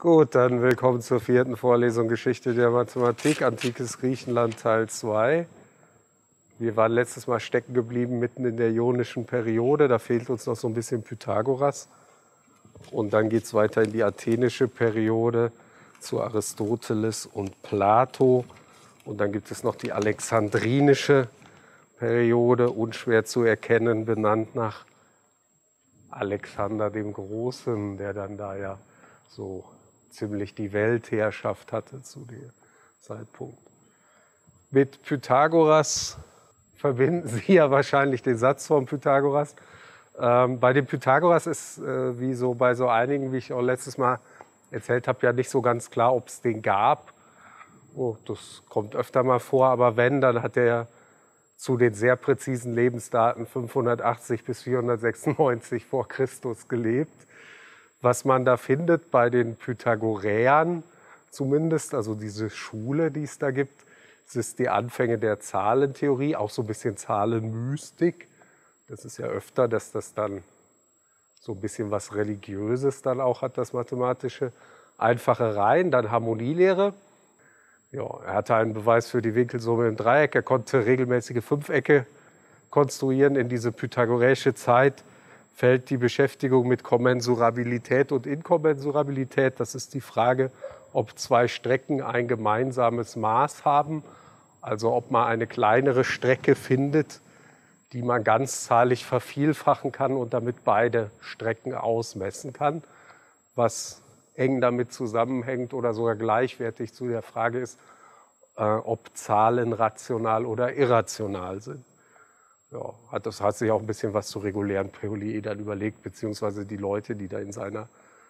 Gut, dann willkommen zur vierten Vorlesung Geschichte der Mathematik, Antikes Griechenland Teil 2. Wir waren letztes Mal stecken geblieben mitten in der ionischen Periode. Da fehlt uns noch so ein bisschen Pythagoras. Und dann geht es weiter in die athenische Periode zu Aristoteles und Plato. Und dann gibt es noch die alexandrinische Periode, unschwer zu erkennen, benannt nach Alexander dem Großen, der dann da ja so ziemlich die Weltherrschaft hatte zu dem Zeitpunkt. Mit Pythagoras verbinden Sie ja wahrscheinlich den Satz von Pythagoras. Ähm, bei dem Pythagoras ist, äh, wie so bei so einigen, wie ich auch letztes Mal erzählt habe, ja nicht so ganz klar, ob es den gab. Oh, das kommt öfter mal vor, aber wenn, dann hat er zu den sehr präzisen Lebensdaten 580 bis 496 vor Christus gelebt was man da findet bei den Pythagoreern zumindest, also diese Schule, die es da gibt, das ist die Anfänge der Zahlentheorie, auch so ein bisschen Zahlenmystik. Das ist ja öfter, dass das dann so ein bisschen was Religiöses dann auch hat, das Mathematische. Einfache Reihen, dann Harmonielehre. Ja, er hatte einen Beweis für die Winkelsumme im Dreieck. Er konnte regelmäßige Fünfecke konstruieren in diese pythagoreische Zeit fällt die Beschäftigung mit Kommensurabilität und Inkommensurabilität. Das ist die Frage, ob zwei Strecken ein gemeinsames Maß haben, also ob man eine kleinere Strecke findet, die man ganzzahlig vervielfachen kann und damit beide Strecken ausmessen kann, was eng damit zusammenhängt oder sogar gleichwertig zu der Frage ist, äh, ob Zahlen rational oder irrational sind ja, hat, das hat sich auch ein bisschen was zu regulären Polyedern überlegt, beziehungsweise die Leute, die da in seiner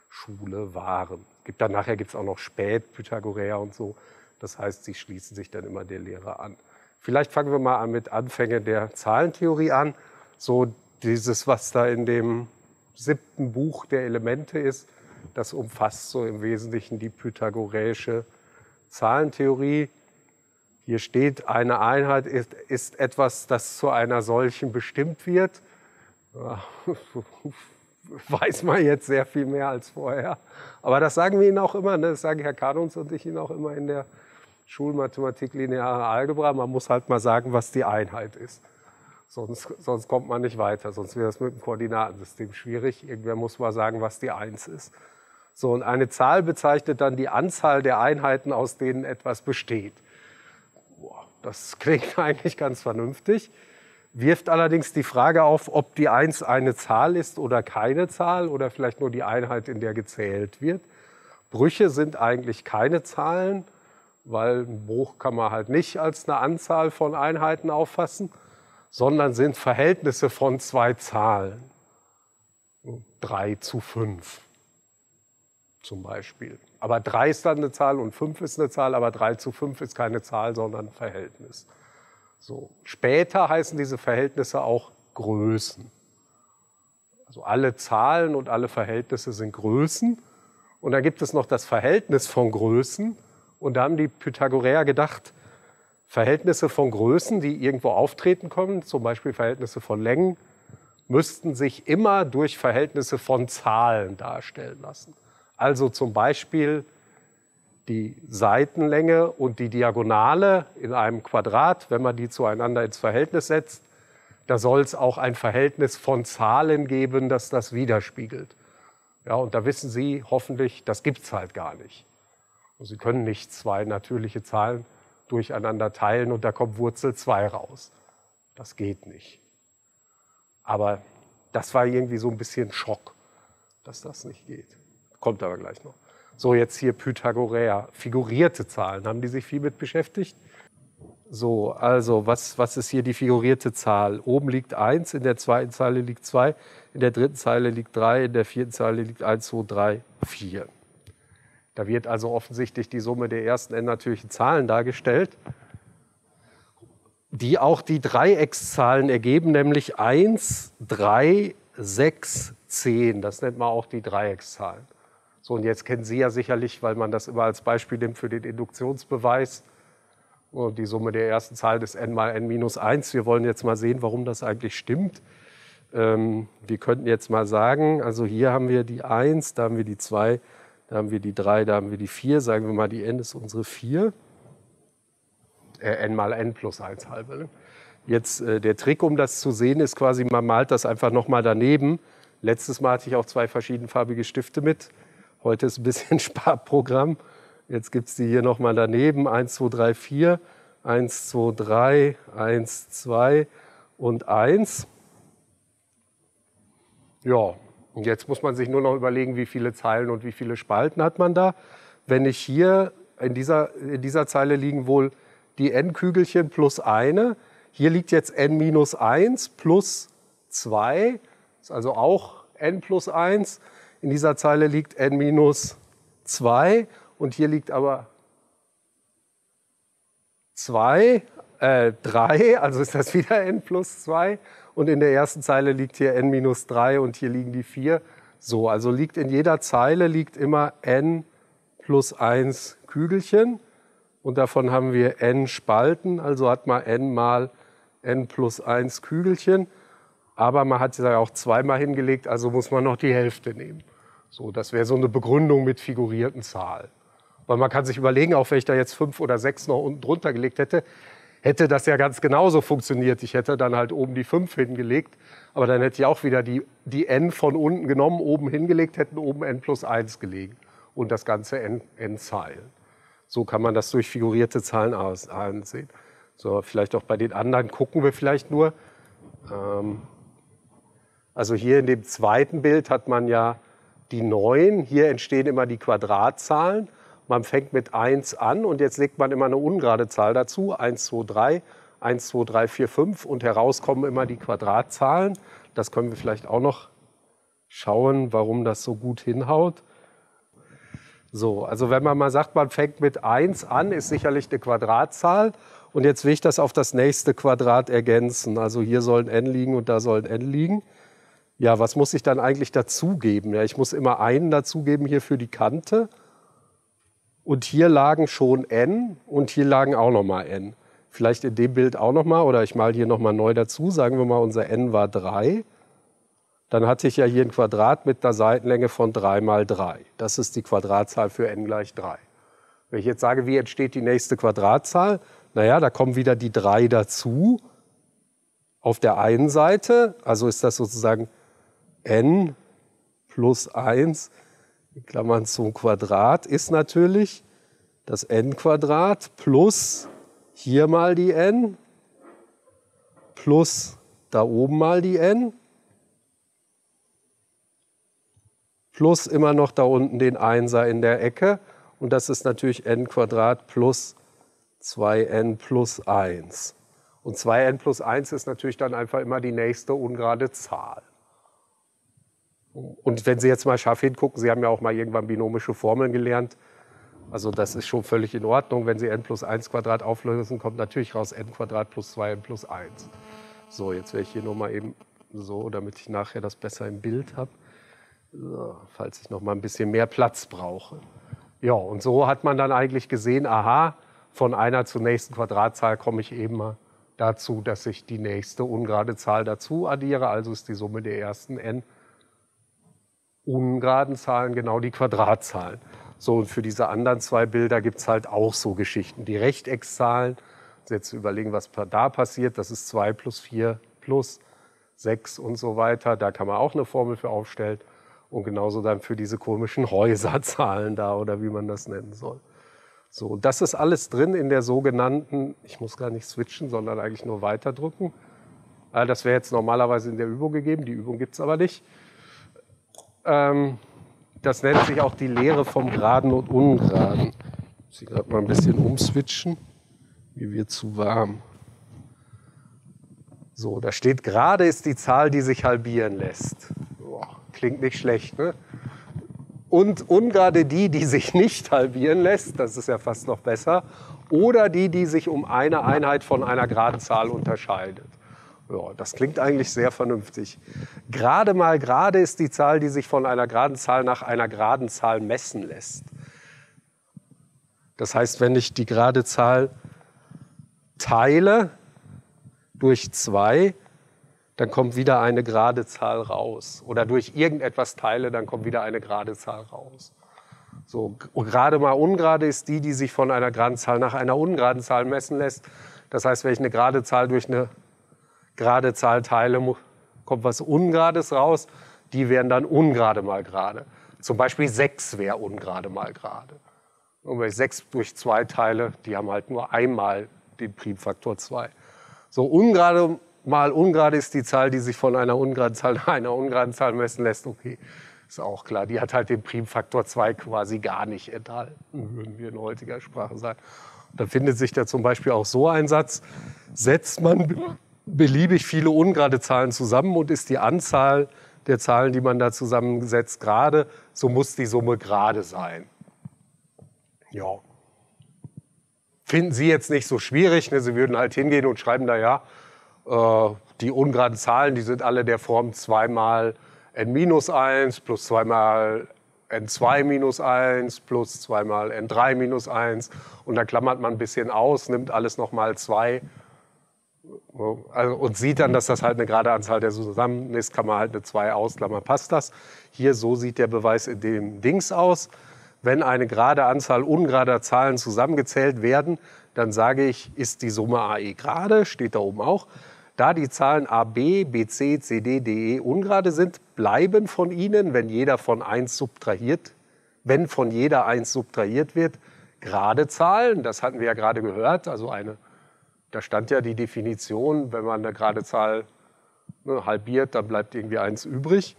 Schule waren. Gibt dann nachher gibt es auch noch Spätpythagoreer und so. Das heißt, sie schließen sich dann immer der Lehre an. Vielleicht fangen wir mal an mit Anfängen der Zahlentheorie an. So dieses, was da in dem siebten Buch der Elemente ist, das umfasst so im Wesentlichen die pythagoreische Zahlentheorie. Hier steht, eine Einheit ist, ist etwas, das zu einer solchen bestimmt wird. Weiß man jetzt sehr viel mehr als vorher. Aber das sagen wir Ihnen auch immer, ne? das sagen Herr Kanons und ich Ihnen auch immer in der Schulmathematik lineare Algebra. Man muss halt mal sagen, was die Einheit ist. Sonst, sonst kommt man nicht weiter, sonst wäre das mit dem Koordinatensystem schwierig. Irgendwer muss mal sagen, was die Eins ist. So, und eine Zahl bezeichnet dann die Anzahl der Einheiten, aus denen etwas besteht. Das klingt eigentlich ganz vernünftig, wirft allerdings die Frage auf, ob die 1 eine Zahl ist oder keine Zahl oder vielleicht nur die Einheit, in der gezählt wird. Brüche sind eigentlich keine Zahlen, weil ein Bruch kann man halt nicht als eine Anzahl von Einheiten auffassen, sondern sind Verhältnisse von zwei Zahlen. 3 zu 5 zum Beispiel. Aber 3 ist dann eine Zahl und 5 ist eine Zahl, aber 3 zu 5 ist keine Zahl, sondern ein Verhältnis. So. Später heißen diese Verhältnisse auch Größen. Also alle Zahlen und alle Verhältnisse sind Größen. Und dann gibt es noch das Verhältnis von Größen. Und da haben die Pythagoreer gedacht, Verhältnisse von Größen, die irgendwo auftreten können, zum Beispiel Verhältnisse von Längen, müssten sich immer durch Verhältnisse von Zahlen darstellen lassen. Also zum Beispiel die Seitenlänge und die Diagonale in einem Quadrat, wenn man die zueinander ins Verhältnis setzt, da soll es auch ein Verhältnis von Zahlen geben, das das widerspiegelt. Ja, und da wissen Sie hoffentlich, das gibt es halt gar nicht. Und Sie können nicht zwei natürliche Zahlen durcheinander teilen und da kommt Wurzel 2 raus. Das geht nicht. Aber das war irgendwie so ein bisschen Schock, dass das nicht geht. Kommt aber gleich noch. So, jetzt hier Pythagoreer, figurierte Zahlen. Haben die sich viel mit beschäftigt? So, also, was, was ist hier die figurierte Zahl? Oben liegt 1, in der zweiten Zeile liegt 2, in der dritten Zeile liegt 3, in der vierten Zeile liegt 1, 2, 3, 4. Da wird also offensichtlich die Summe der ersten n natürlichen Zahlen dargestellt, die auch die Dreieckszahlen ergeben, nämlich 1, 3, 6, 10. Das nennt man auch die Dreieckszahlen. So, und jetzt kennen Sie ja sicherlich, weil man das immer als Beispiel nimmt für den Induktionsbeweis, die Summe der ersten Zahl des n mal n minus 1. Wir wollen jetzt mal sehen, warum das eigentlich stimmt. Ähm, wir könnten jetzt mal sagen, also hier haben wir die 1, da haben wir die 2, Da haben wir die 3, da haben wir die 4. Sagen wir mal, die n ist unsere 4. Äh, n mal n plus 1 halbe. Jetzt äh, der Trick, um das zu sehen, ist quasi, man malt das einfach nochmal daneben. Letztes Mal hatte ich auch zwei verschiedenfarbige Stifte mit. Heute ist ein bisschen Sparprogramm. Jetzt gibt es die hier nochmal daneben. 1, 2, 3, 4. 1, 2, 3, 1, 2 und 1. Ja, und jetzt muss man sich nur noch überlegen, wie viele Zeilen und wie viele Spalten hat man da. Wenn ich hier in dieser, in dieser Zeile liegen wohl die n-Kügelchen plus eine. Hier liegt jetzt n minus 1 plus 2, ist also auch n plus 1. In dieser Zeile liegt n minus 2 und hier liegt aber 2, äh, 3, also ist das wieder n plus 2. Und in der ersten Zeile liegt hier n minus 3 und hier liegen die 4. So, also liegt in jeder Zeile liegt immer n plus 1 Kügelchen. Und davon haben wir n Spalten, also hat man n mal n plus 1 Kügelchen. Aber man hat ja auch zweimal hingelegt, also muss man noch die Hälfte nehmen. So, das wäre so eine Begründung mit figurierten Zahlen. Weil man kann sich überlegen, auch wenn ich da jetzt fünf oder sechs noch unten drunter gelegt hätte, hätte das ja ganz genauso funktioniert. Ich hätte dann halt oben die fünf hingelegt, aber dann hätte ich auch wieder die, die n von unten genommen, oben hingelegt, hätten oben n plus 1 gelegen und das ganze n, n Zeilen. So kann man das durch figurierte Zahlen ansehen. So, vielleicht auch bei den anderen gucken wir vielleicht nur. Ähm, also hier in dem zweiten Bild hat man ja die 9. Hier entstehen immer die Quadratzahlen. Man fängt mit 1 an und jetzt legt man immer eine ungerade Zahl dazu. 1, 2, 3, 1, 2, 3, 4, 5 und heraus kommen immer die Quadratzahlen. Das können wir vielleicht auch noch schauen, warum das so gut hinhaut. So, also wenn man mal sagt, man fängt mit 1 an, ist sicherlich eine Quadratzahl. Und jetzt will ich das auf das nächste Quadrat ergänzen. Also hier sollen n liegen und da sollen n liegen. Ja, was muss ich dann eigentlich dazugeben? Ja, ich muss immer einen dazugeben hier für die Kante. Und hier lagen schon n und hier lagen auch nochmal n. Vielleicht in dem Bild auch nochmal oder ich male hier nochmal neu dazu. Sagen wir mal, unser n war 3. Dann hatte ich ja hier ein Quadrat mit einer Seitenlänge von 3 mal 3. Das ist die Quadratzahl für n gleich 3. Wenn ich jetzt sage, wie entsteht die nächste Quadratzahl? Naja, da kommen wieder die 3 dazu. Auf der einen Seite, also ist das sozusagen n plus 1 in Klammern zum Quadrat ist natürlich das n Quadrat plus hier mal die n plus da oben mal die n plus immer noch da unten den Einser in der Ecke und das ist natürlich n Quadrat plus 2n plus 1. Und 2n plus 1 ist natürlich dann einfach immer die nächste ungerade Zahl. Und wenn Sie jetzt mal scharf hingucken, Sie haben ja auch mal irgendwann binomische Formeln gelernt. Also das ist schon völlig in Ordnung. Wenn Sie n plus 1 Quadrat auflösen, kommt natürlich raus n Quadrat plus 2n plus 1. So, jetzt werde ich hier nochmal eben so, damit ich nachher das besser im Bild habe, so, falls ich noch mal ein bisschen mehr Platz brauche. Ja, und so hat man dann eigentlich gesehen, aha, von einer zur nächsten Quadratzahl komme ich eben mal dazu, dass ich die nächste ungerade Zahl dazu addiere. Also ist die Summe der ersten n ungeraden Zahlen genau die Quadratzahlen. So, und für diese anderen zwei Bilder gibt es halt auch so Geschichten. Die Rechteckszahlen, also jetzt überlegen, was da passiert, das ist 2 plus 4 plus 6 und so weiter. Da kann man auch eine Formel für aufstellen. Und genauso dann für diese komischen Häuserzahlen da oder wie man das nennen soll. So, das ist alles drin in der sogenannten, ich muss gar nicht switchen, sondern eigentlich nur weiterdrücken. Äh, das wäre jetzt normalerweise in der Übung gegeben, die Übung gibt es aber nicht. Ähm, das nennt sich auch die Lehre vom Geraden und Ungeraden. Ich muss gerade mal ein bisschen umswitchen. Mir wird zu warm. So, da steht gerade ist die Zahl, die sich halbieren lässt. Boah, klingt nicht schlecht, ne? Und ungerade die, die sich nicht halbieren lässt, das ist ja fast noch besser, oder die, die sich um eine Einheit von einer geraden Zahl unterscheidet. Ja, das klingt eigentlich sehr vernünftig. Gerade mal gerade ist die Zahl, die sich von einer geraden Zahl nach einer geraden Zahl messen lässt. Das heißt, wenn ich die gerade Zahl teile durch 2, dann kommt wieder eine gerade Zahl raus. Oder durch irgendetwas teile, dann kommt wieder eine gerade Zahl raus. So, gerade mal ungerade ist die, die sich von einer geraden Zahl nach einer ungeraden Zahl messen lässt. Das heißt, wenn ich eine gerade Zahl durch eine gerade Zahl teile, kommt was Ungerades raus. Die wären dann ungerade mal gerade. Zum Beispiel 6 wäre ungerade mal gerade. Und ich 6 durch 2 teile, die haben halt nur einmal den Primfaktor 2. So ungerade mal ungerade ist die Zahl, die sich von einer ungeraden Zahl nach einer ungeraden Zahl messen lässt. Okay, ist auch klar. Die hat halt den Primfaktor 2 quasi gar nicht enthalten, würden wir in heutiger Sprache sagen. Da findet sich da zum Beispiel auch so ein Satz, setzt man beliebig viele ungerade Zahlen zusammen und ist die Anzahl der Zahlen, die man da zusammensetzt, gerade, so muss die Summe gerade sein. Ja. Finden Sie jetzt nicht so schwierig. Ne? Sie würden halt hingehen und schreiben da, ja, äh, die ungeraden Zahlen, die sind alle der Form 2 mal n minus 1 plus 2 mal n2 minus 1 plus 2 mal n3 minus 1 und dann klammert man ein bisschen aus, nimmt alles nochmal 2 also, und sieht dann, dass das halt eine gerade Anzahl der zusammen ist, kann man halt eine 2 ausklammern. Passt das? Hier, so sieht der Beweis in dem Dings aus. Wenn eine gerade Anzahl ungerader Zahlen zusammengezählt werden, dann sage ich, ist die Summe AE gerade, steht da oben auch. Da die Zahlen AB, BC, CD, DE ungerade sind, bleiben von ihnen, wenn jeder von 1 subtrahiert, wenn von jeder 1 subtrahiert wird, gerade Zahlen. Das hatten wir ja gerade gehört. Also eine, da stand ja die Definition, wenn man eine gerade Zahl ne, halbiert, dann bleibt irgendwie 1 übrig.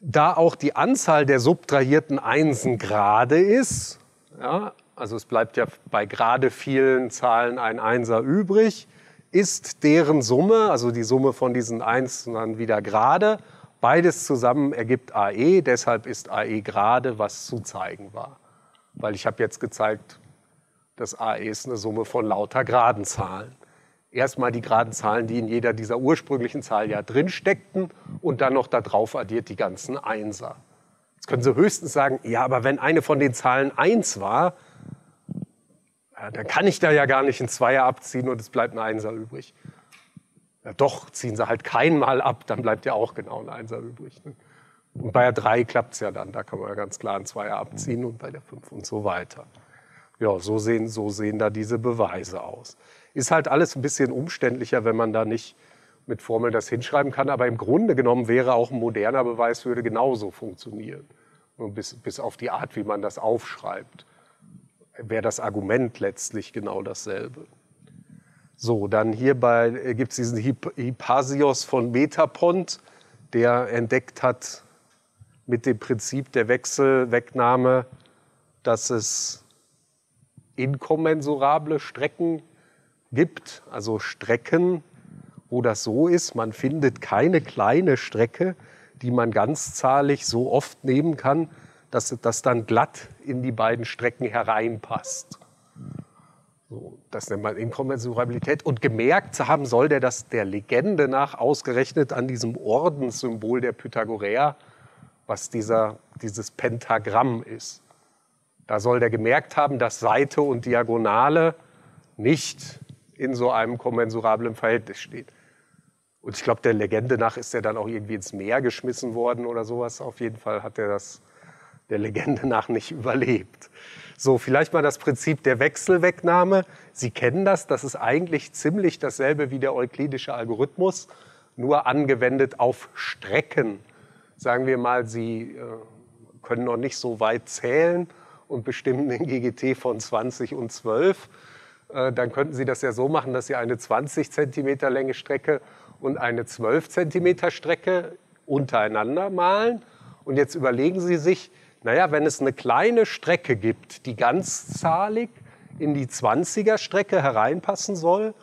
Da auch die Anzahl der subtrahierten Einsen gerade ist, ja, also es bleibt ja bei gerade vielen Zahlen ein Einser übrig, ist deren Summe, also die Summe von diesen Einsen dann wieder gerade. Beides zusammen ergibt AE, deshalb ist AE gerade, was zu zeigen war. Weil ich habe jetzt gezeigt, dass AE ist eine Summe von lauter geraden Zahlen. Erstmal die geraden Zahlen, die in jeder dieser ursprünglichen Zahl ja drin steckten und dann noch darauf addiert die ganzen Einser. Jetzt können Sie höchstens sagen, ja, aber wenn eine von den Zahlen 1 war, ja, dann kann ich da ja gar nicht ein Zweier abziehen und es bleibt ein Einser übrig. Ja, doch, ziehen Sie halt kein Mal ab, dann bleibt ja auch genau ein Einser übrig. Ne? Und bei der 3 klappt es ja dann, da kann man ja ganz klar ein Zweier abziehen und bei der 5 und so weiter. Ja, so sehen, so sehen da diese Beweise aus. Ist halt alles ein bisschen umständlicher, wenn man da nicht mit Formeln das hinschreiben kann, aber im Grunde genommen wäre auch ein moderner Beweis, würde genauso funktionieren. Bis, bis auf die Art, wie man das aufschreibt wäre das Argument letztlich genau dasselbe. So, dann hierbei äh, gibt es diesen Hippasios von Metapont, der entdeckt hat mit dem Prinzip der Wechselwegnahme, dass es inkommensurable Strecken gibt, also Strecken, wo das so ist, man findet keine kleine Strecke, die man ganzzahlig so oft nehmen kann, dass das dann glatt in die beiden Strecken hereinpasst. So, das nennt man Inkommensurabilität. Und gemerkt haben soll der das der Legende nach ausgerechnet an diesem Ordenssymbol der Pythagoreer, was dieser, dieses Pentagramm ist. Da soll der gemerkt haben, dass Seite und Diagonale nicht in so einem kommensurablen Verhältnis steht. Und ich glaube, der Legende nach ist er dann auch irgendwie ins Meer geschmissen worden oder sowas. Auf jeden Fall hat er das der Legende nach nicht überlebt. So, vielleicht mal das Prinzip der Wechselwegnahme. Sie kennen das, das ist eigentlich ziemlich dasselbe wie der euklidische Algorithmus, nur angewendet auf Strecken. Sagen wir mal, Sie äh, können noch nicht so weit zählen und bestimmen den GGT von 20 und 12. Äh, dann könnten Sie das ja so machen, dass Sie eine 20 Zentimeter Länge Strecke und eine 12 Zentimeter Strecke untereinander malen. Und jetzt überlegen Sie sich, naja, wenn es eine kleine Strecke gibt, die ganzzahlig in die 20er Strecke hereinpassen soll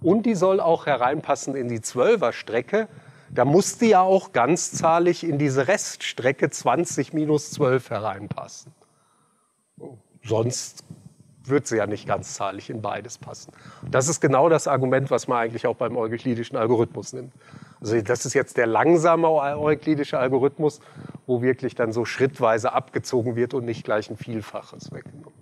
und die soll auch hereinpassen in die 12er Strecke, da muss die ja auch ganzzahlig in diese Reststrecke 20 minus 12 hereinpassen. Sonst wird sie ja nicht ganzzahlig in beides passen. Das ist genau das Argument, was man eigentlich auch beim euklidischen Algorithmus nimmt. Also das ist jetzt der langsame euklidische Algorithmus, wo wirklich dann so schrittweise abgezogen wird und nicht gleich ein Vielfaches weggenommen.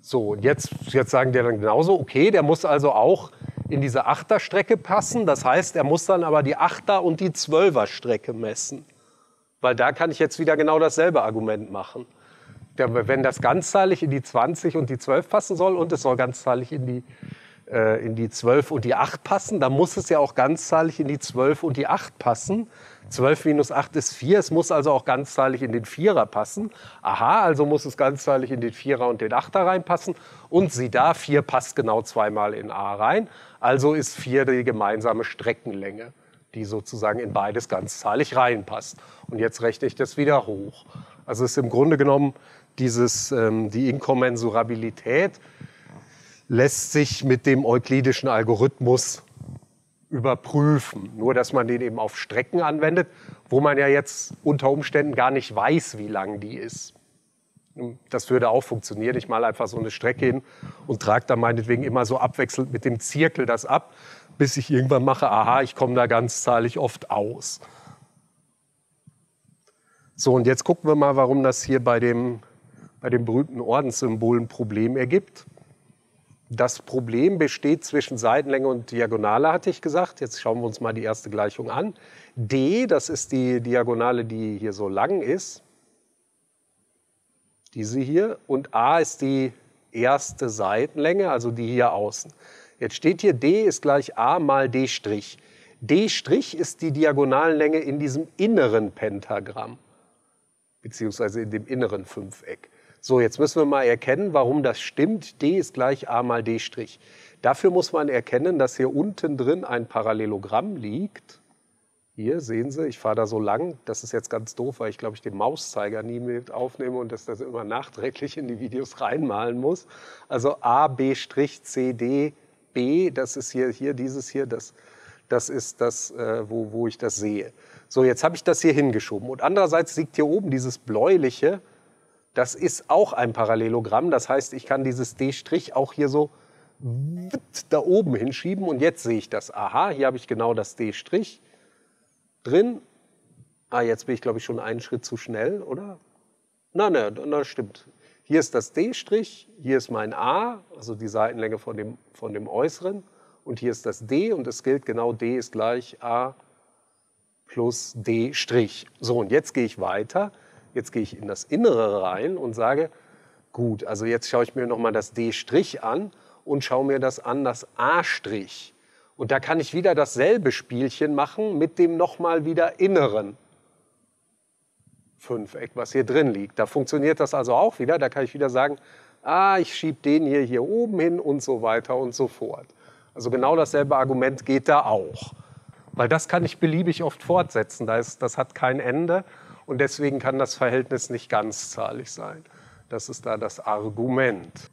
So, und jetzt, jetzt sagen die dann genauso, okay, der muss also auch in diese Achterstrecke passen. Das heißt, er muss dann aber die Achter- und die Zwölferstrecke messen. Weil da kann ich jetzt wieder genau dasselbe Argument machen. Wenn das ganzzahlig in die 20 und die 12 passen soll und es soll ganzzahlig in die, äh, in die 12 und die 8 passen, dann muss es ja auch ganzzahlig in die 12 und die 8 passen. 12 minus 8 ist 4, es muss also auch ganzzahlig in den Vierer passen. Aha, also muss es ganzzahlig in den Vierer und den Achter reinpassen. Und sieh da, 4 passt genau zweimal in A rein. Also ist 4 die gemeinsame Streckenlänge, die sozusagen in beides ganzzahlig reinpasst. Und jetzt rechne ich das wieder hoch. Also ist im Grunde genommen dieses, ähm, die Inkommensurabilität lässt sich mit dem euklidischen Algorithmus überprüfen. Nur, dass man den eben auf Strecken anwendet, wo man ja jetzt unter Umständen gar nicht weiß, wie lang die ist. Das würde auch funktionieren. Ich male einfach so eine Strecke hin und trage da meinetwegen immer so abwechselnd mit dem Zirkel das ab, bis ich irgendwann mache, aha, ich komme da ganzzahlig oft aus. So, und jetzt gucken wir mal, warum das hier bei dem, bei dem berühmten Ordenssymbol ein Problem ergibt. Das Problem besteht zwischen Seitenlänge und Diagonale, hatte ich gesagt. Jetzt schauen wir uns mal die erste Gleichung an. D, das ist die Diagonale, die hier so lang ist. Diese hier. Und A ist die erste Seitenlänge, also die hier außen. Jetzt steht hier D ist gleich A mal D'. D' ist die Diagonalenlänge in diesem inneren Pentagramm, beziehungsweise in dem inneren Fünfeck. So, jetzt müssen wir mal erkennen, warum das stimmt. D ist gleich a mal d'. Dafür muss man erkennen, dass hier unten drin ein Parallelogramm liegt. Hier sehen Sie, ich fahre da so lang. Das ist jetzt ganz doof, weil ich glaube ich den Mauszeiger nie mit aufnehme und das, das immer nachträglich in die Videos reinmalen muss. Also A, B', C, D, B, das ist hier, hier dieses hier, das, das ist das, äh, wo, wo ich das sehe. So, jetzt habe ich das hier hingeschoben. Und andererseits liegt hier oben dieses bläuliche, das ist auch ein Parallelogramm. Das heißt, ich kann dieses D' auch hier so da oben hinschieben und jetzt sehe ich das. Aha, hier habe ich genau das D' drin. Ah, jetzt bin ich, glaube ich, schon einen Schritt zu schnell, oder? Nein, nein, na, stimmt. Hier ist das D', hier ist mein A, also die Seitenlänge von dem, von dem Äußeren. Und hier ist das D und es gilt genau D ist gleich A plus D'. So, und jetzt gehe ich weiter. Jetzt gehe ich in das Innere rein und sage, gut, also jetzt schaue ich mir nochmal das D' an und schaue mir das an, das A'. Und da kann ich wieder dasselbe Spielchen machen mit dem nochmal wieder inneren Fünfeck, was hier drin liegt. Da funktioniert das also auch wieder. Da kann ich wieder sagen, ah, ich schiebe den hier hier oben hin und so weiter und so fort. Also genau dasselbe Argument geht da auch. Weil das kann ich beliebig oft fortsetzen. Das, das hat kein Ende und deswegen kann das Verhältnis nicht ganzzahlig sein. Das ist da das Argument.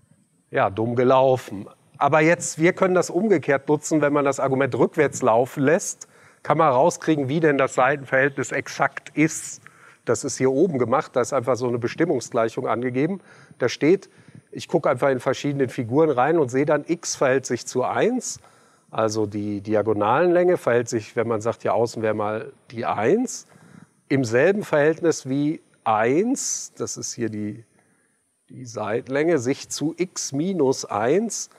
Ja, dumm gelaufen. Aber jetzt, wir können das umgekehrt nutzen, wenn man das Argument rückwärts laufen lässt, kann man rauskriegen, wie denn das Seitenverhältnis exakt ist. Das ist hier oben gemacht, da ist einfach so eine Bestimmungsgleichung angegeben. Da steht, ich gucke einfach in verschiedene Figuren rein und sehe dann, x verhält sich zu 1. Also die Diagonalenlänge verhält sich, wenn man sagt, hier außen wäre mal die 1 im selben Verhältnis wie 1, das ist hier die, die Seitenlänge, sich zu x minus 1,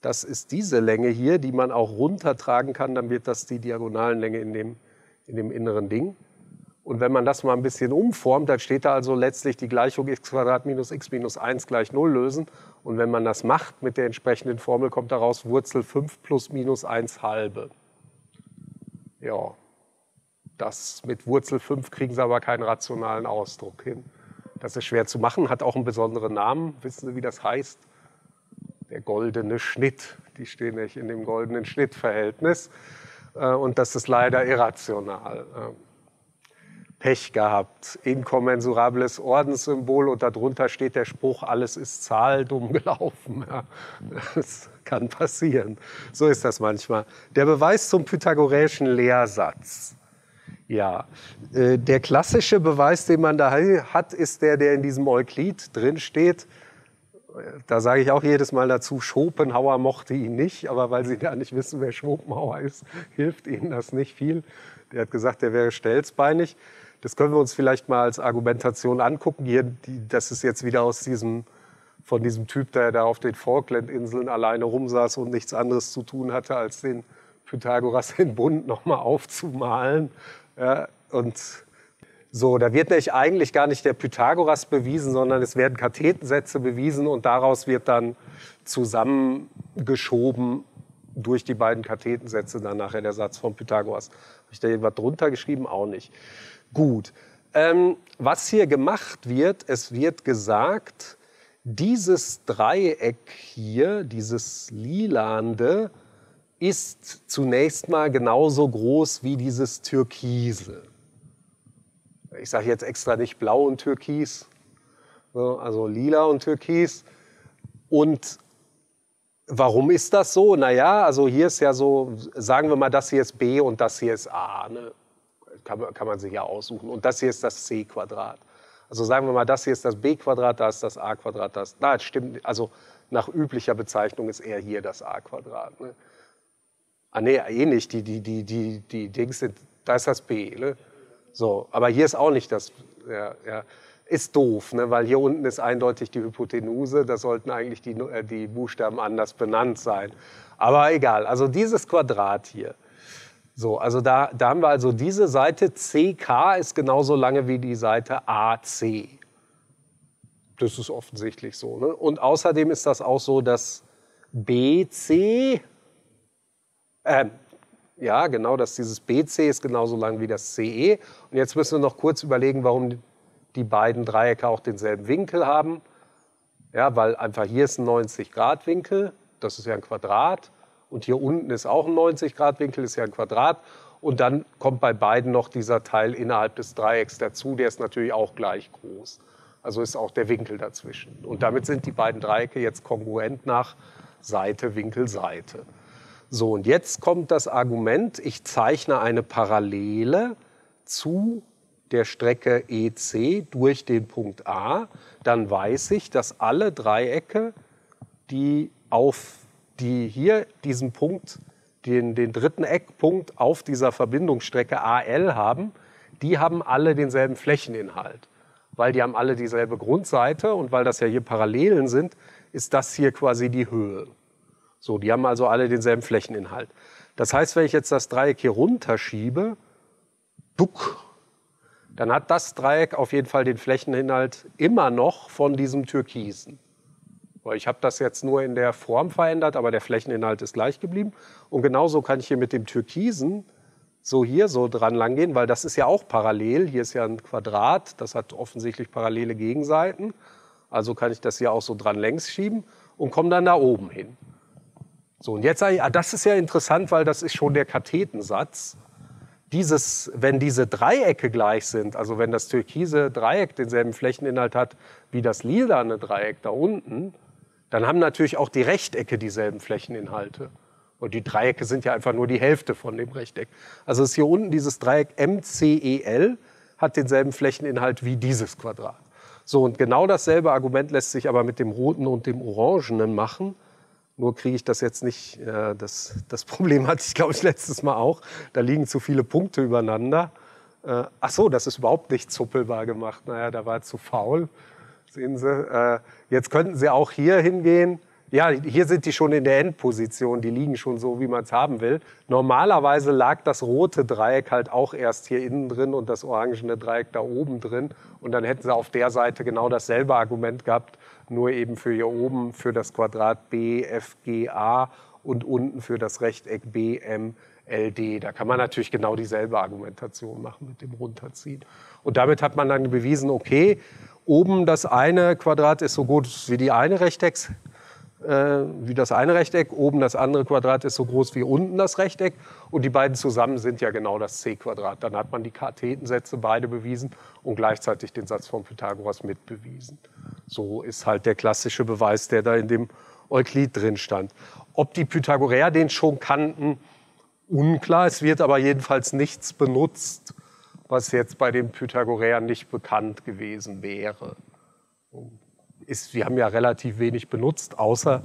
das ist diese Länge hier, die man auch runtertragen kann, dann wird das die Diagonalenlänge in dem, in dem inneren Ding. Und wenn man das mal ein bisschen umformt, dann steht da also letztlich die Gleichung x minus x minus 1 gleich 0 lösen. Und wenn man das macht mit der entsprechenden Formel, kommt daraus Wurzel 5 plus minus 1 halbe. Ja, das mit Wurzel 5 kriegen sie aber keinen rationalen Ausdruck hin. Das ist schwer zu machen, hat auch einen besonderen Namen. Wissen Sie, wie das heißt? Der goldene Schnitt. Die stehen nicht in dem goldenen Schnittverhältnis. Äh, und das ist leider irrational. Ähm, Pech gehabt, inkommensurables Ordenssymbol und darunter steht der Spruch, alles ist Zahl, dumm gelaufen. Das kann passieren. So ist das manchmal. Der Beweis zum pythagoreischen Lehrsatz. Ja, äh, der klassische Beweis, den man da hat, ist der, der in diesem Euklid drin steht. Da sage ich auch jedes Mal dazu, Schopenhauer mochte ihn nicht, aber weil Sie gar nicht wissen, wer Schopenhauer ist, hilft Ihnen das nicht viel. Der hat gesagt, der wäre stelzbeinig. Das können wir uns vielleicht mal als Argumentation angucken. Hier, das ist jetzt wieder aus diesem, von diesem Typ, der da auf den Falklandinseln alleine rumsaß und nichts anderes zu tun hatte, als den Pythagoras den Bund nochmal aufzumalen. Ja, und So, da wird nämlich eigentlich gar nicht der Pythagoras bewiesen, sondern es werden Kathetensätze bewiesen und daraus wird dann zusammengeschoben durch die beiden Kathetensätze dann nachher der Satz von Pythagoras. Habe ich da irgendwas drunter geschrieben? Auch nicht. Gut. Ähm, was hier gemacht wird, es wird gesagt, dieses Dreieck hier, dieses Lilande, ist zunächst mal genauso groß wie dieses Türkise. Ich sage jetzt extra nicht blau und türkis, also lila und türkis. Und warum ist das so? Naja, also hier ist ja so, sagen wir mal, das hier ist B und das hier ist A. Ne? Kann, kann man sich ja aussuchen. Und das hier ist das C-Quadrat. Also sagen wir mal, das hier ist das b-Quadrat, das ist das a-Quadrat, das. Na, das stimmt. Also nach üblicher Bezeichnung ist eher hier das a-Quadrat. Ne? Ah, nee, eh nicht. Die, die, die, die, die Dings sind, da ist das b. Ne? So, aber hier ist auch nicht das. Ja, ja. Ist doof, ne? weil hier unten ist eindeutig die Hypotenuse. Da sollten eigentlich die, äh, die Buchstaben anders benannt sein. Aber egal. Also dieses Quadrat hier so, also da, da haben wir also diese Seite CK ist genauso lange wie die Seite AC. Das ist offensichtlich so. Ne? Und außerdem ist das auch so, dass BC, äh, ja genau, dass dieses BC ist genauso lang wie das CE. Und jetzt müssen wir noch kurz überlegen, warum die beiden Dreiecke auch denselben Winkel haben. Ja, weil einfach hier ist ein 90-Grad-Winkel, das ist ja ein Quadrat. Und hier unten ist auch ein 90-Grad-Winkel, ist ja ein Quadrat. Und dann kommt bei beiden noch dieser Teil innerhalb des Dreiecks dazu, der ist natürlich auch gleich groß. Also ist auch der Winkel dazwischen. Und damit sind die beiden Dreiecke jetzt kongruent nach Seite, Winkel, Seite. So, und jetzt kommt das Argument, ich zeichne eine Parallele zu der Strecke EC durch den Punkt A. Dann weiß ich, dass alle Dreiecke, die auf die hier diesen Punkt, den, den dritten Eckpunkt auf dieser Verbindungsstrecke AL haben, die haben alle denselben Flächeninhalt. Weil die haben alle dieselbe Grundseite und weil das ja hier Parallelen sind, ist das hier quasi die Höhe. So, die haben also alle denselben Flächeninhalt. Das heißt, wenn ich jetzt das Dreieck hier runterschiebe, duck, dann hat das Dreieck auf jeden Fall den Flächeninhalt immer noch von diesem Türkisen. Ich habe das jetzt nur in der Form verändert, aber der Flächeninhalt ist gleich geblieben. Und genauso kann ich hier mit dem Türkisen so hier so dran langgehen, weil das ist ja auch parallel. Hier ist ja ein Quadrat, das hat offensichtlich parallele Gegenseiten. Also kann ich das hier auch so dran längs schieben und komme dann da oben hin. So, und jetzt sage ich, ah, das ist ja interessant, weil das ist schon der Kathetensatz. Dieses, wenn diese Dreiecke gleich sind, also wenn das türkise Dreieck denselben Flächeninhalt hat wie das lilane Dreieck da unten, dann haben natürlich auch die Rechtecke dieselben Flächeninhalte. Und die Dreiecke sind ja einfach nur die Hälfte von dem Rechteck. Also ist hier unten dieses Dreieck MCEL hat denselben Flächeninhalt wie dieses Quadrat. So, und genau dasselbe Argument lässt sich aber mit dem roten und dem orangenen machen. Nur kriege ich das jetzt nicht, äh, das, das Problem hatte ich, glaube ich, letztes Mal auch. Da liegen zu viele Punkte übereinander. Äh, ach so, das ist überhaupt nicht zuppelbar gemacht. Naja, da war zu faul. Sehen Sie, äh, jetzt könnten Sie auch hier hingehen. Ja, hier sind die schon in der Endposition, die liegen schon so, wie man es haben will. Normalerweise lag das rote Dreieck halt auch erst hier innen drin und das orangene Dreieck da oben drin. Und dann hätten Sie auf der Seite genau dasselbe Argument gehabt, nur eben für hier oben für das Quadrat BFGA und unten für das Rechteck BMLD. Da kann man natürlich genau dieselbe Argumentation machen mit dem Runterziehen. Und damit hat man dann bewiesen, okay, oben das eine Quadrat ist so gut wie die eine Rechtecks, äh, wie das eine Rechteck, oben das andere Quadrat ist so groß wie unten das Rechteck und die beiden zusammen sind ja genau das c-Quadrat. Dann hat man die Kathetensätze beide bewiesen und gleichzeitig den Satz von Pythagoras mitbewiesen. So ist halt der klassische Beweis, der da in dem Euklid drin stand. Ob die Pythagoreer den schon kannten, unklar. Es wird aber jedenfalls nichts benutzt, was jetzt bei den Pythagoreern nicht bekannt gewesen wäre. Ist, wir haben ja relativ wenig benutzt, außer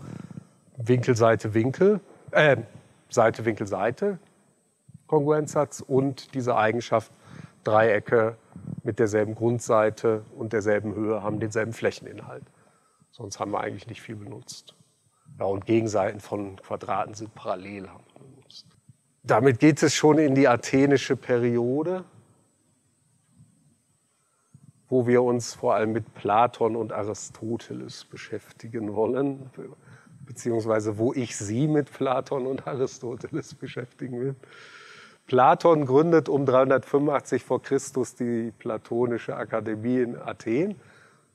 Winkel, Seite, Winkel, äh, Seite, Winkel, Seite, Kongruenzsatz und diese Eigenschaft, Dreiecke mit derselben Grundseite und derselben Höhe haben denselben Flächeninhalt. Sonst haben wir eigentlich nicht viel benutzt. Ja, und Gegenseiten von Quadraten sind parallel. Damit geht es schon in die athenische Periode. Wo wir uns vor allem mit Platon und Aristoteles beschäftigen wollen, beziehungsweise wo ich Sie mit Platon und Aristoteles beschäftigen will. Platon gründet um 385 vor Christus die Platonische Akademie in Athen.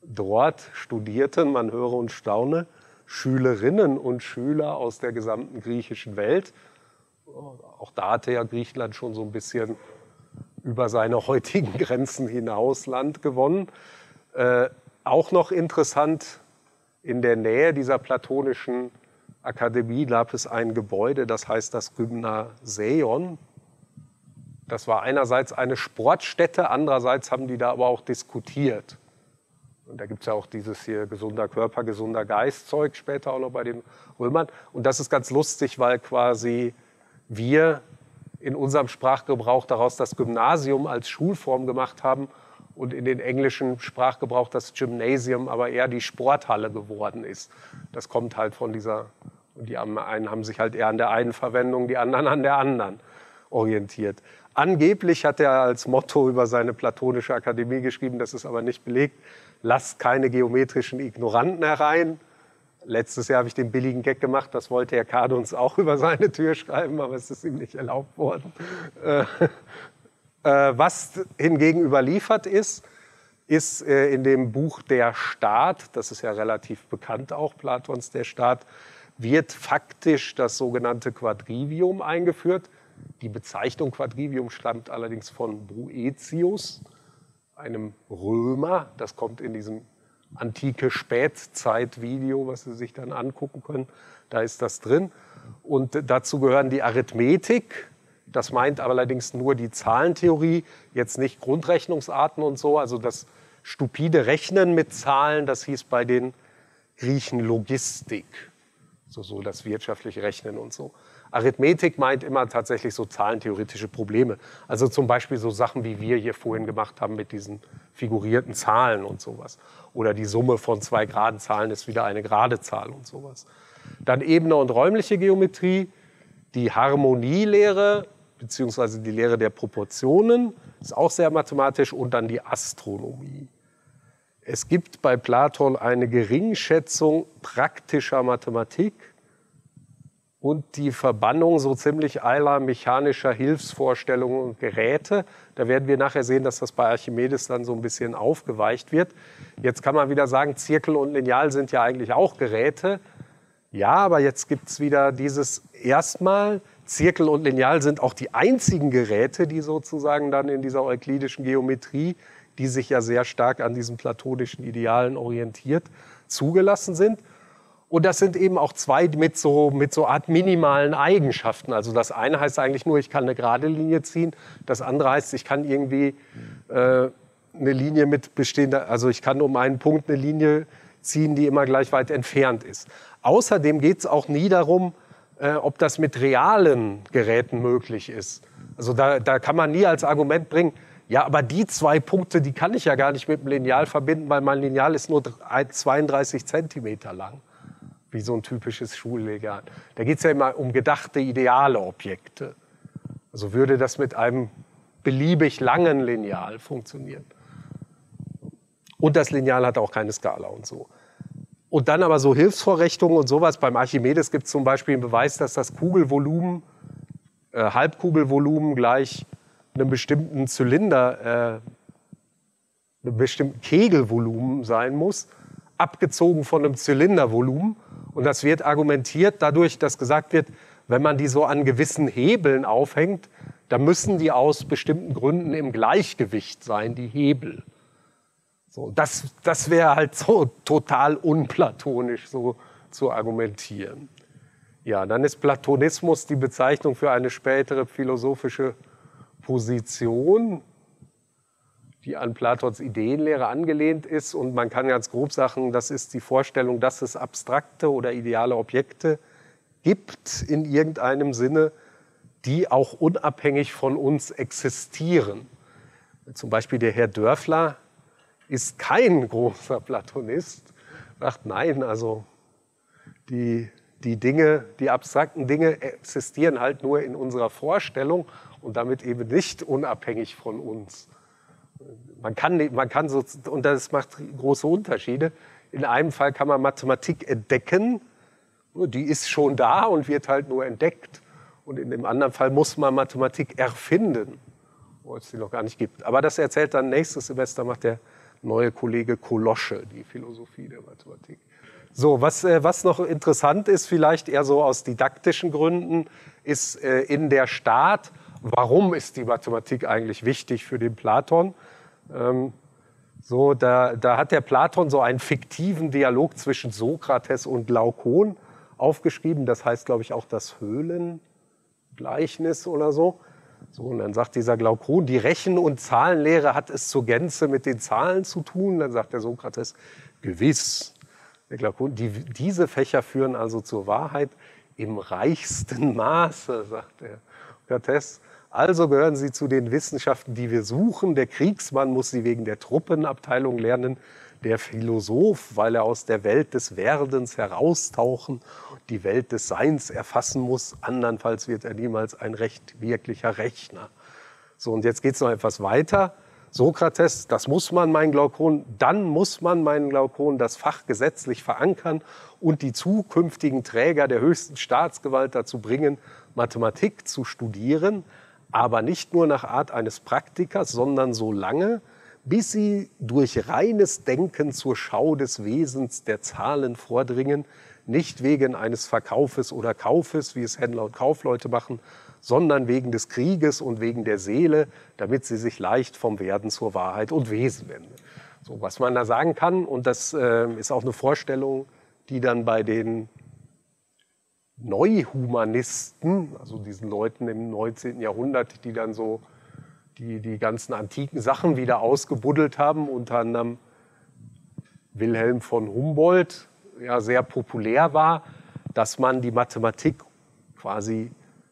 Dort studierten, man höre und staune, Schülerinnen und Schüler aus der gesamten griechischen Welt. Auch da hatte ja Griechenland schon so ein bisschen über seine heutigen Grenzen hinaus Land gewonnen. Äh, auch noch interessant, in der Nähe dieser platonischen Akademie gab es ein Gebäude, das heißt das Gymnaseon. Das war einerseits eine Sportstätte, andererseits haben die da aber auch diskutiert. Und da gibt es ja auch dieses hier gesunder Körper, gesunder Geist Zeug später auch noch bei den Römern. Und das ist ganz lustig, weil quasi wir in unserem Sprachgebrauch daraus das Gymnasium als Schulform gemacht haben und in den englischen Sprachgebrauch das Gymnasium aber eher die Sporthalle geworden ist. Das kommt halt von dieser, die einen haben sich halt eher an der einen Verwendung, die anderen an der anderen orientiert. Angeblich hat er als Motto über seine platonische Akademie geschrieben, das ist aber nicht belegt, lasst keine geometrischen Ignoranten herein. Letztes Jahr habe ich den billigen Gag gemacht, das wollte Herr Kade uns auch über seine Tür schreiben, aber es ist ihm nicht erlaubt worden. Äh, äh, was hingegen überliefert ist, ist äh, in dem Buch Der Staat, das ist ja relativ bekannt auch, Platons Der Staat, wird faktisch das sogenannte Quadrivium eingeführt. Die Bezeichnung Quadrivium stammt allerdings von Bruetius, einem Römer. Das kommt in diesem antike Spätzeit-Video, was Sie sich dann angucken können. Da ist das drin. Und dazu gehören die Arithmetik. Das meint allerdings nur die Zahlentheorie, jetzt nicht Grundrechnungsarten und so. Also das stupide Rechnen mit Zahlen, das hieß bei den Griechen Logistik. So, so das wirtschaftliche Rechnen und so. Arithmetik meint immer tatsächlich so zahlentheoretische Probleme. Also zum Beispiel so Sachen, wie wir hier vorhin gemacht haben mit diesen figurierten Zahlen und sowas. Oder die Summe von zwei geraden Zahlen ist wieder eine gerade Zahl und sowas. Dann Ebene und räumliche Geometrie, die Harmonielehre beziehungsweise die Lehre der Proportionen ist auch sehr mathematisch und dann die Astronomie. Es gibt bei Platon eine Geringschätzung praktischer Mathematik und die Verbannung so ziemlich aller mechanischer Hilfsvorstellungen und Geräte. Da werden wir nachher sehen, dass das bei Archimedes dann so ein bisschen aufgeweicht wird. Jetzt kann man wieder sagen, Zirkel und Lineal sind ja eigentlich auch Geräte. Ja, aber jetzt gibt es wieder dieses erstmal, Zirkel und Lineal sind auch die einzigen Geräte, die sozusagen dann in dieser euklidischen Geometrie, die sich ja sehr stark an diesen platonischen Idealen orientiert, zugelassen sind. Und das sind eben auch zwei mit so, mit so Art minimalen Eigenschaften. Also das eine heißt eigentlich nur, ich kann eine gerade Linie ziehen. Das andere heißt, ich kann irgendwie äh, eine Linie mit bestehender, also ich kann um einen Punkt eine Linie ziehen, die immer gleich weit entfernt ist. Außerdem geht es auch nie darum, äh, ob das mit realen Geräten möglich ist. Also da, da kann man nie als Argument bringen, ja, aber die zwei Punkte, die kann ich ja gar nicht mit dem Lineal verbinden, weil mein Lineal ist nur 32 Zentimeter lang wie so ein typisches Schullegat. Da geht es ja immer um gedachte ideale Objekte. Also würde das mit einem beliebig langen Lineal funktionieren. Und das Lineal hat auch keine Skala und so. Und dann aber so Hilfsvorrichtungen und sowas. Beim Archimedes gibt es zum Beispiel einen Beweis, dass das Kugelvolumen, äh, Halbkugelvolumen gleich einem bestimmten Zylinder, äh, einem bestimmten Kegelvolumen sein muss, abgezogen von einem Zylindervolumen. Und das wird argumentiert dadurch, dass gesagt wird, wenn man die so an gewissen Hebeln aufhängt, dann müssen die aus bestimmten Gründen im Gleichgewicht sein, die Hebel. So, das das wäre halt so total unplatonisch so zu argumentieren. Ja, dann ist Platonismus die Bezeichnung für eine spätere philosophische Position, die an Platons Ideenlehre angelehnt ist. Und man kann ganz grob sagen, das ist die Vorstellung, dass es abstrakte oder ideale Objekte gibt in irgendeinem Sinne, die auch unabhängig von uns existieren. Zum Beispiel der Herr Dörfler ist kein großer Platonist, sagt nein, also die, die Dinge, die abstrakten Dinge existieren halt nur in unserer Vorstellung und damit eben nicht unabhängig von uns man kann, man kann so, und das macht große Unterschiede. In einem Fall kann man Mathematik entdecken, die ist schon da und wird halt nur entdeckt. Und in dem anderen Fall muss man Mathematik erfinden, wo es sie noch gar nicht gibt. Aber das erzählt dann nächstes Semester, macht der neue Kollege Kolosche, die Philosophie der Mathematik. So, was, äh, was noch interessant ist, vielleicht eher so aus didaktischen Gründen, ist äh, in der Staat, warum ist die Mathematik eigentlich wichtig für den Platon? Ähm, so, da, da hat der Platon so einen fiktiven Dialog zwischen Sokrates und Glaukon aufgeschrieben. Das heißt, glaube ich, auch das Höhlengleichnis oder so. So, und dann sagt dieser Glaukon, die Rechen- und Zahlenlehre hat es zur Gänze mit den Zahlen zu tun. Dann sagt der Sokrates, gewiss. Der Glaukon, die, diese Fächer führen also zur Wahrheit im reichsten Maße, sagt der Sokrates. Also gehören sie zu den Wissenschaften, die wir suchen. Der Kriegsmann muss sie wegen der Truppenabteilung lernen. Der Philosoph, weil er aus der Welt des Werdens heraustauchen, die Welt des Seins erfassen muss. Andernfalls wird er niemals ein recht wirklicher Rechner. So, und jetzt geht es noch etwas weiter. Sokrates, das muss man, mein Glaukon, dann muss man, mein Glaukon, das Fach gesetzlich verankern und die zukünftigen Träger der höchsten Staatsgewalt dazu bringen, Mathematik zu studieren, aber nicht nur nach Art eines Praktikers, sondern so lange, bis sie durch reines Denken zur Schau des Wesens der Zahlen vordringen, nicht wegen eines Verkaufes oder Kaufes, wie es Händler und Kaufleute machen, sondern wegen des Krieges und wegen der Seele, damit sie sich leicht vom Werden zur Wahrheit und Wesen wenden. So, was man da sagen kann, und das äh, ist auch eine Vorstellung, die dann bei den Neuhumanisten, also diesen Leuten im 19. Jahrhundert, die dann so die, die ganzen antiken Sachen wieder ausgebuddelt haben, unter anderem Wilhelm von Humboldt, ja sehr populär war, dass man die Mathematik quasi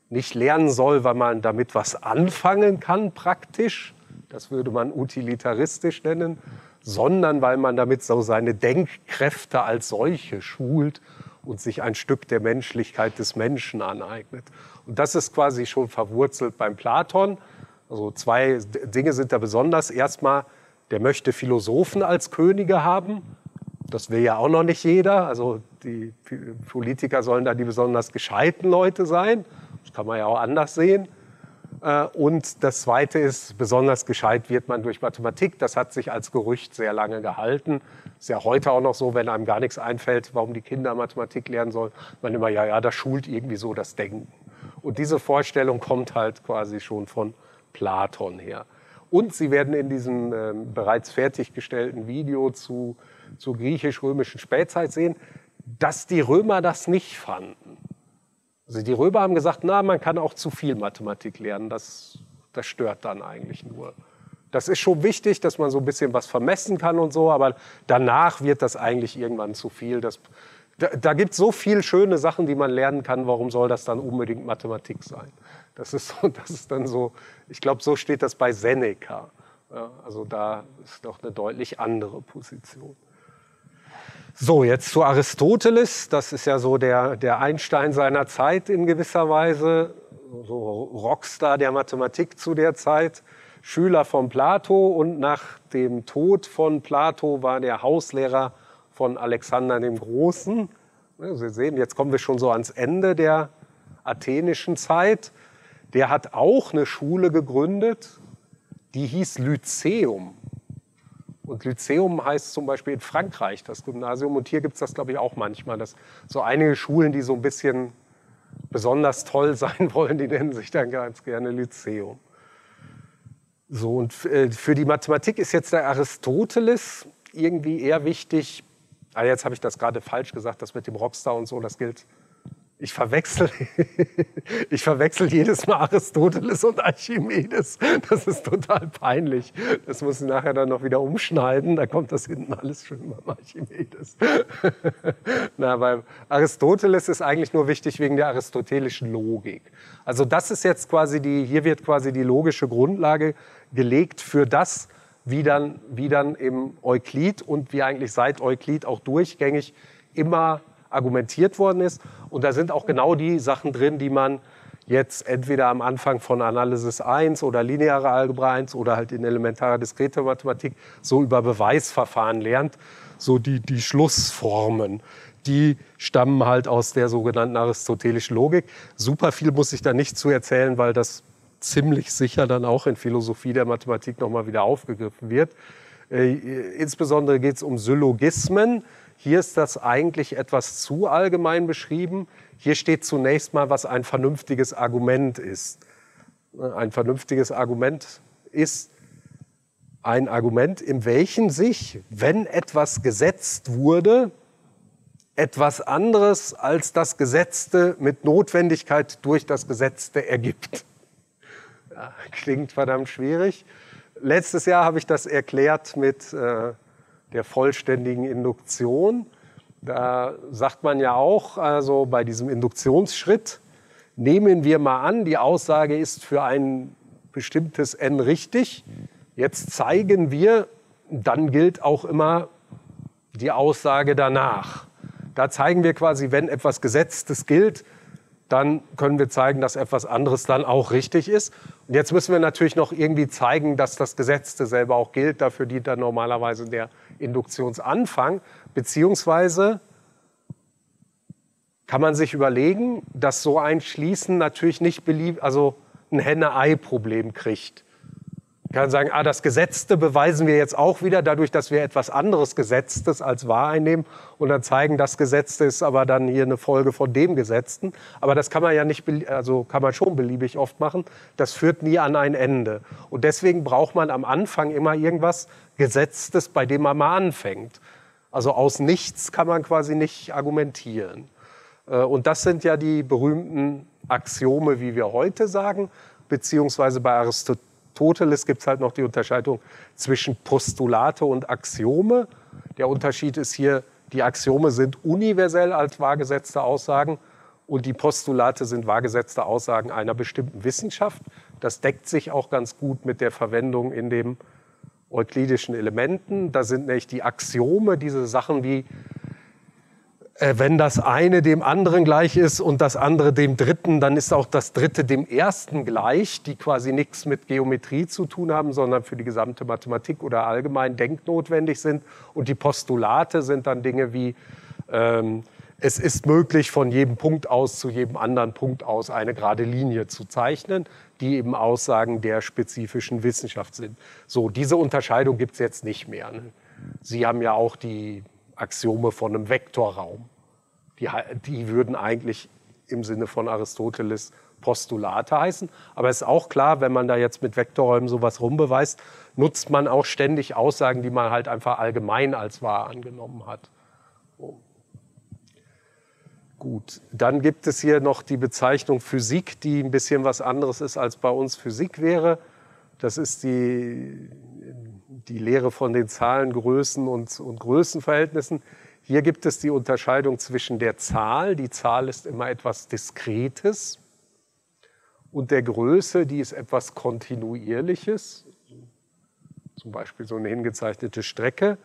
nicht lernen soll, weil man damit was anfangen kann praktisch, das würde man utilitaristisch nennen, sondern weil man damit so seine Denkkräfte als solche schult und sich ein Stück der Menschlichkeit des Menschen aneignet. Und das ist quasi schon verwurzelt beim Platon. Also zwei Dinge sind da besonders. Erstmal, der möchte Philosophen als Könige haben. Das will ja auch noch nicht jeder. Also die Politiker sollen da die besonders gescheiten Leute sein. Das kann man ja auch anders sehen. Äh, und das Zweite ist, besonders gescheit wird man durch Mathematik. Das hat sich als Gerücht sehr lange gehalten. Ist ja heute auch noch so, wenn einem gar nichts einfällt, warum die Kinder Mathematik lernen sollen. Man immer, ja, ja, das schult irgendwie so das Denken. Und diese Vorstellung kommt halt quasi schon von Platon her. Und Sie werden in diesem äh, bereits fertiggestellten Video zu, zur griechisch-römischen Spätzeit sehen, dass die Römer das nicht fanden. Also die Römer haben gesagt, na, man kann auch zu viel Mathematik lernen, das, das stört dann eigentlich nur. Das ist schon wichtig, dass man so ein bisschen was vermessen kann und so, aber danach wird das eigentlich irgendwann zu viel. Das, da, da gibt es so viele schöne Sachen, die man lernen kann. Warum soll das dann unbedingt Mathematik sein? Das ist, so, das ist dann so, ich glaube, so steht das bei Seneca. Ja, also da ist doch eine deutlich andere Position. So, jetzt zu Aristoteles. Das ist ja so der, der Einstein seiner Zeit in gewisser Weise, so Rockstar der Mathematik zu der Zeit, Schüler von Plato und nach dem Tod von Plato war der Hauslehrer von Alexander dem Großen. Sie sehen, jetzt kommen wir schon so ans Ende der athenischen Zeit. Der hat auch eine Schule gegründet, die hieß Lyzeum. Und Lyzeum heißt zum Beispiel in Frankreich das Gymnasium. Und hier gibt es das, glaube ich, auch manchmal. Dass so einige Schulen, die so ein bisschen besonders toll sein wollen, die nennen sich dann ganz gerne Lyzeum. So, und äh, für die Mathematik ist jetzt der Aristoteles irgendwie eher wichtig. Ah, jetzt habe ich das gerade falsch gesagt, das mit dem Rockstar und so, das gilt ich verwechsel, ich verwechsel jedes Mal Aristoteles und Archimedes. Das ist total peinlich. Das muss ich nachher dann noch wieder umschneiden. Da kommt das hinten alles schön beim Archimedes. Na, bei Aristoteles ist eigentlich nur wichtig wegen der aristotelischen Logik. Also das ist jetzt quasi die, hier wird quasi die logische Grundlage gelegt für das, wie dann, wie dann im Euklid und wie eigentlich seit Euklid auch durchgängig immer argumentiert worden ist. Und da sind auch genau die Sachen drin, die man jetzt entweder am Anfang von Analysis 1 oder lineare Algebra 1 oder halt in elementarer diskrete Mathematik so über Beweisverfahren lernt, so die, die Schlussformen. Die stammen halt aus der sogenannten aristotelischen Logik. Super viel muss ich da nicht zu erzählen, weil das ziemlich sicher dann auch in Philosophie der Mathematik nochmal wieder aufgegriffen wird. Äh, insbesondere geht es um Syllogismen. Hier ist das eigentlich etwas zu allgemein beschrieben. Hier steht zunächst mal, was ein vernünftiges Argument ist. Ein vernünftiges Argument ist ein Argument, in welchem sich, wenn etwas gesetzt wurde, etwas anderes als das Gesetzte mit Notwendigkeit durch das Gesetzte ergibt. Ja, klingt verdammt schwierig. Letztes Jahr habe ich das erklärt mit äh, der vollständigen Induktion. Da sagt man ja auch, also bei diesem Induktionsschritt, nehmen wir mal an, die Aussage ist für ein bestimmtes n richtig. Jetzt zeigen wir, dann gilt auch immer die Aussage danach. Da zeigen wir quasi, wenn etwas Gesetztes gilt, dann können wir zeigen, dass etwas anderes dann auch richtig ist. Und jetzt müssen wir natürlich noch irgendwie zeigen, dass das Gesetzte selber auch gilt. Dafür dient dann normalerweise der Induktionsanfang. Beziehungsweise kann man sich überlegen, dass so ein Schließen natürlich nicht beliebt, also ein Henne-Ei-Problem kriegt. Ich kann sagen, ah, das Gesetzte beweisen wir jetzt auch wieder, dadurch, dass wir etwas anderes Gesetztes als wahr einnehmen und dann zeigen, das Gesetzte ist aber dann hier eine Folge von dem Gesetzten. Aber das kann man ja nicht, also kann man schon beliebig oft machen. Das führt nie an ein Ende. Und deswegen braucht man am Anfang immer irgendwas Gesetztes, bei dem man mal anfängt. Also aus nichts kann man quasi nicht argumentieren. Äh, und das sind ja die berühmten Axiome, wie wir heute sagen, beziehungsweise bei Aristoteles gibt es halt noch die Unterscheidung zwischen Postulate und Axiome. Der Unterschied ist hier, die Axiome sind universell als wahrgesetzte Aussagen und die Postulate sind wahrgesetzte Aussagen einer bestimmten Wissenschaft. Das deckt sich auch ganz gut mit der Verwendung in den euklidischen Elementen. Da sind nämlich die Axiome, diese Sachen wie äh, wenn das eine dem anderen gleich ist und das andere dem dritten, dann ist auch das dritte dem ersten gleich, die quasi nichts mit Geometrie zu tun haben, sondern für die gesamte Mathematik oder allgemein denknotwendig sind. Und die Postulate sind dann Dinge wie, ähm, es ist möglich, von jedem Punkt aus zu jedem anderen Punkt aus eine gerade Linie zu zeichnen, die eben Aussagen der spezifischen Wissenschaft sind. So, diese Unterscheidung gibt es jetzt nicht mehr. Ne? Sie haben ja auch die Axiome von einem Vektorraum. Die, die würden eigentlich im Sinne von Aristoteles Postulate heißen. Aber es ist auch klar, wenn man da jetzt mit Vektorräumen sowas rumbeweist, nutzt man auch ständig Aussagen, die man halt einfach allgemein als wahr angenommen hat. Gut, dann gibt es hier noch die Bezeichnung Physik, die ein bisschen was anderes ist, als bei uns Physik wäre. Das ist die die Lehre von den Zahlengrößen und, und Größenverhältnissen. Hier gibt es die Unterscheidung zwischen der Zahl, die Zahl ist immer etwas Diskretes, und der Größe, die ist etwas Kontinuierliches, zum Beispiel so eine hingezeichnete Strecke.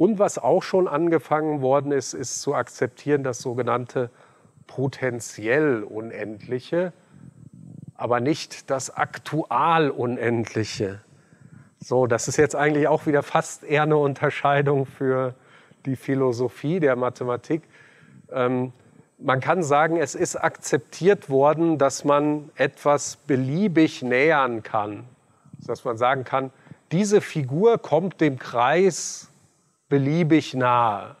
Und was auch schon angefangen worden ist, ist zu akzeptieren das sogenannte potenziell Unendliche, aber nicht das aktual Unendliche. So, das ist jetzt eigentlich auch wieder fast eher eine Unterscheidung für die Philosophie der Mathematik. Ähm, man kann sagen, es ist akzeptiert worden, dass man etwas beliebig nähern kann. Dass man sagen kann, diese Figur kommt dem Kreis beliebig nahe.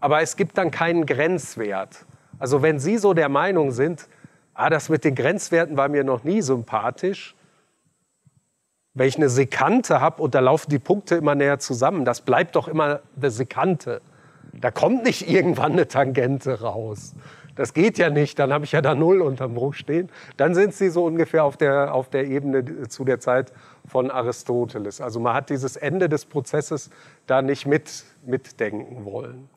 Aber es gibt dann keinen Grenzwert. Also wenn Sie so der Meinung sind, ah, das mit den Grenzwerten war mir noch nie sympathisch, wenn ich eine Sekante habe und da laufen die Punkte immer näher zusammen, das bleibt doch immer eine Sekante. Da kommt nicht irgendwann eine Tangente raus. Das geht ja nicht, dann habe ich ja da Null unterm Bruch stehen. Dann sind sie so ungefähr auf der, auf der Ebene zu der Zeit von Aristoteles. Also man hat dieses Ende des Prozesses da nicht mit, mitdenken wollen.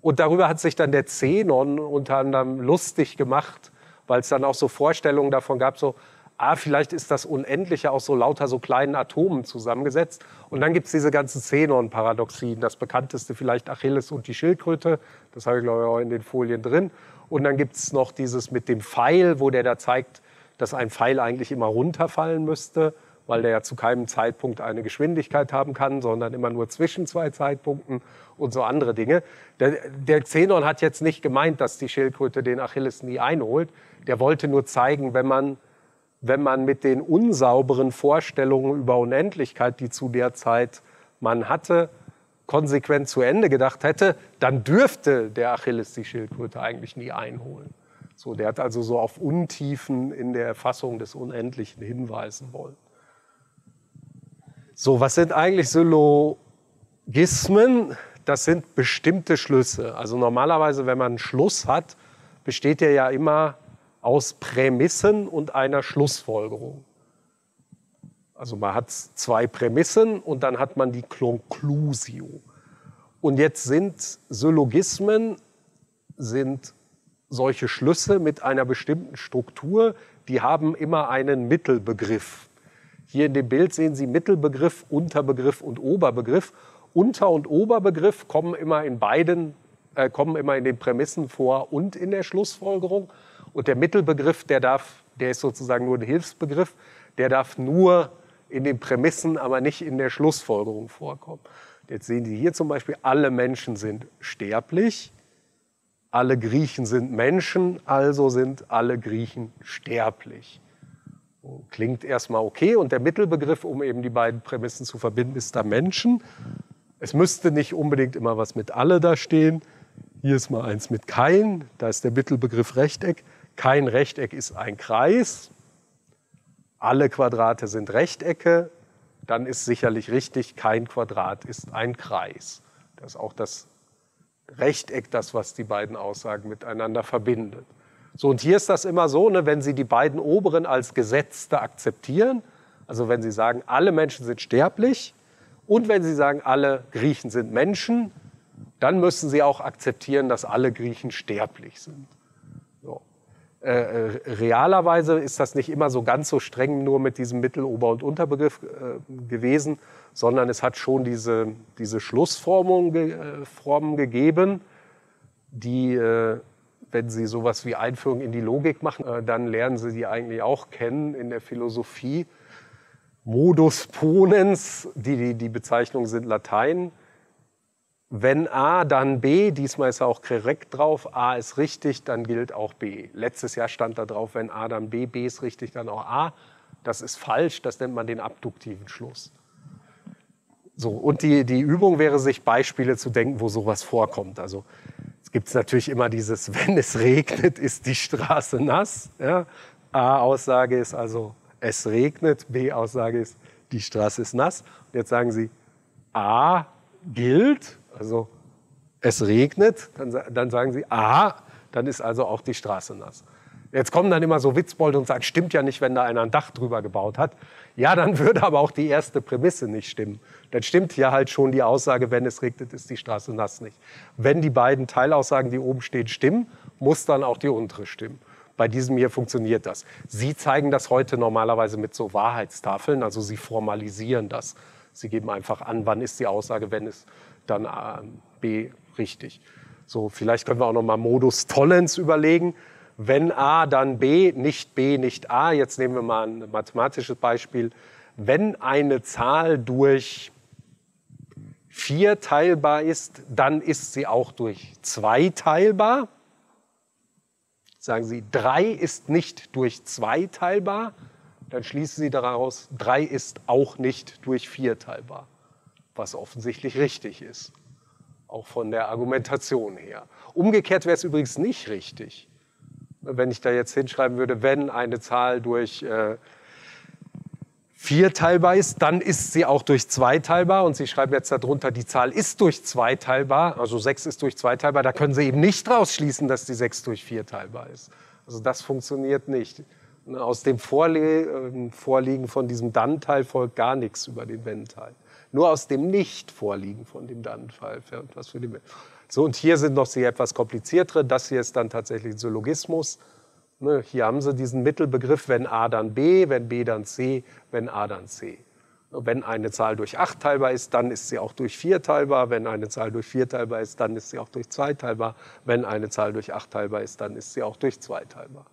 Und darüber hat sich dann der Zenon unter anderem lustig gemacht, weil es dann auch so Vorstellungen davon gab, so, ah, vielleicht ist das Unendliche aus so lauter so kleinen Atomen zusammengesetzt. Und dann gibt es diese ganzen Xenon-Paradoxien. Das bekannteste vielleicht Achilles und die Schildkröte. Das habe ich, glaube ich, auch in den Folien drin. Und dann gibt es noch dieses mit dem Pfeil, wo der da zeigt, dass ein Pfeil eigentlich immer runterfallen müsste, weil der ja zu keinem Zeitpunkt eine Geschwindigkeit haben kann, sondern immer nur zwischen zwei Zeitpunkten und so andere Dinge. Der, der Xenon hat jetzt nicht gemeint, dass die Schildkröte den Achilles nie einholt. Der wollte nur zeigen, wenn man, wenn man mit den unsauberen Vorstellungen über Unendlichkeit, die zu der Zeit man hatte, konsequent zu Ende gedacht hätte, dann dürfte der Achilles die Schildkröte eigentlich nie einholen. So, der hat also so auf Untiefen in der Erfassung des Unendlichen hinweisen wollen. So, was sind eigentlich Syllogismen? Das sind bestimmte Schlüsse. Also normalerweise, wenn man einen Schluss hat, besteht er ja immer aus Prämissen und einer Schlussfolgerung. Also man hat zwei Prämissen und dann hat man die Conclusio. Und jetzt sind Syllogismen sind solche Schlüsse mit einer bestimmten Struktur, die haben immer einen Mittelbegriff. Hier in dem Bild sehen Sie Mittelbegriff, Unterbegriff und Oberbegriff. Unter- und Oberbegriff kommen immer in beiden, äh, kommen immer in den Prämissen vor und in der Schlussfolgerung. Und der Mittelbegriff, der darf, der ist sozusagen nur ein Hilfsbegriff, der darf nur in den Prämissen, aber nicht in der Schlussfolgerung vorkommen. Jetzt sehen Sie hier zum Beispiel, alle Menschen sind sterblich, alle Griechen sind Menschen, also sind alle Griechen sterblich. Klingt erstmal okay und der Mittelbegriff, um eben die beiden Prämissen zu verbinden, ist da Menschen. Es müsste nicht unbedingt immer was mit alle da stehen. Hier ist mal eins mit kein, da ist der Mittelbegriff Rechteck. Kein Rechteck ist ein Kreis alle Quadrate sind Rechtecke, dann ist sicherlich richtig, kein Quadrat ist ein Kreis. Das ist auch das Rechteck, das, was die beiden Aussagen miteinander verbindet. So, und hier ist das immer so, ne, wenn Sie die beiden oberen als Gesetzte akzeptieren, also wenn Sie sagen, alle Menschen sind sterblich und wenn Sie sagen, alle Griechen sind Menschen, dann müssen Sie auch akzeptieren, dass alle Griechen sterblich sind. Äh, äh, realerweise ist das nicht immer so ganz so streng nur mit diesem Mittel-, Ober- und Unterbegriff äh, gewesen, sondern es hat schon diese, diese Schlussformungen ge äh, gegeben, die, äh, wenn Sie sowas wie Einführung in die Logik machen, äh, dann lernen Sie die eigentlich auch kennen in der Philosophie. Modus ponens, die, die, die Bezeichnungen sind Latein, wenn A, dann B. Diesmal ist er auch korrekt drauf. A ist richtig, dann gilt auch B. Letztes Jahr stand da drauf, wenn A, dann B. B ist richtig, dann auch A. Das ist falsch, das nennt man den abduktiven Schluss. So, und die, die Übung wäre, sich Beispiele zu denken, wo sowas vorkommt. Also es gibt natürlich immer dieses, wenn es regnet, ist die Straße nass. Ja? A-Aussage ist also, es regnet. B-Aussage ist, die Straße ist nass. Und jetzt sagen Sie, A gilt, also es regnet, dann, dann sagen sie, aha, dann ist also auch die Straße nass. Jetzt kommen dann immer so Witzbolde und sagen, stimmt ja nicht, wenn da einer ein Dach drüber gebaut hat. Ja, dann würde aber auch die erste Prämisse nicht stimmen. Dann stimmt ja halt schon die Aussage, wenn es regnet, ist die Straße nass nicht. Wenn die beiden Teilaussagen, die oben stehen, stimmen, muss dann auch die untere stimmen. Bei diesem hier funktioniert das. Sie zeigen das heute normalerweise mit so Wahrheitstafeln, also Sie formalisieren das. Sie geben einfach an, wann ist die Aussage, wenn es dann A, B richtig. So, vielleicht können wir auch noch mal Modus Tollens überlegen. Wenn A, dann B, nicht B, nicht A. Jetzt nehmen wir mal ein mathematisches Beispiel. Wenn eine Zahl durch 4 teilbar ist, dann ist sie auch durch 2 teilbar. Sagen Sie, 3 ist nicht durch 2 teilbar, dann schließen Sie daraus, 3 ist auch nicht durch 4 teilbar was offensichtlich richtig ist, auch von der Argumentation her. Umgekehrt wäre es übrigens nicht richtig, wenn ich da jetzt hinschreiben würde, wenn eine Zahl durch äh, 4 teilbar ist, dann ist sie auch durch 2 teilbar. Und Sie schreiben jetzt darunter, die Zahl ist durch 2 teilbar, also 6 ist durch 2 teilbar. Da können Sie eben nicht rausschließen, dass die 6 durch 4 teilbar ist. Also das funktioniert nicht. Aus dem äh, Vorliegen von diesem Dann-Teil folgt gar nichts über den Wenn-Teil. Nur aus dem Nicht-Vorliegen von dem fällt was für die Wenn. So, und hier sind noch sie etwas kompliziertere. Das hier ist dann tatsächlich ein Syllogismus. Ne, hier haben Sie diesen Mittelbegriff, wenn A dann B, wenn B dann C, wenn A dann C. Wenn eine Zahl durch 8 teilbar ist, dann ist sie auch durch 4 teilbar. Wenn eine Zahl durch 4 teilbar ist, dann ist sie auch durch 2 teilbar. Wenn eine Zahl durch 8 teilbar ist, dann ist sie auch durch 2 teilbar.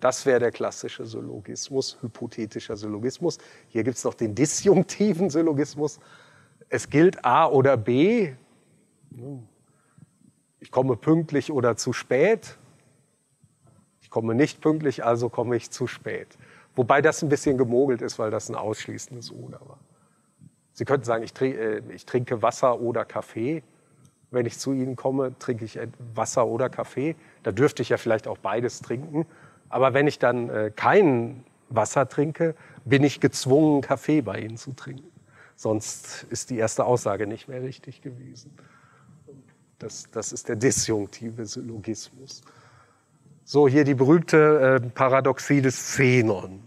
Das wäre der klassische Syllogismus, hypothetischer Syllogismus. Hier gibt es noch den disjunktiven Syllogismus. Es gilt A oder B. Ich komme pünktlich oder zu spät. Ich komme nicht pünktlich, also komme ich zu spät. Wobei das ein bisschen gemogelt ist, weil das ein ausschließendes Oder war. Sie könnten sagen, ich, äh, trinke Wasser oder Kaffee. Wenn ich zu Ihnen komme, trinke ich Wasser oder Kaffee. Da dürfte ich ja vielleicht auch beides trinken. Aber wenn ich dann äh, kein Wasser trinke, bin ich gezwungen, Kaffee bei Ihnen zu trinken. Sonst ist die erste Aussage nicht mehr richtig gewesen. Das, das ist der disjunktive Syllogismus. So, hier die berühmte äh, Paradoxie des Xenon.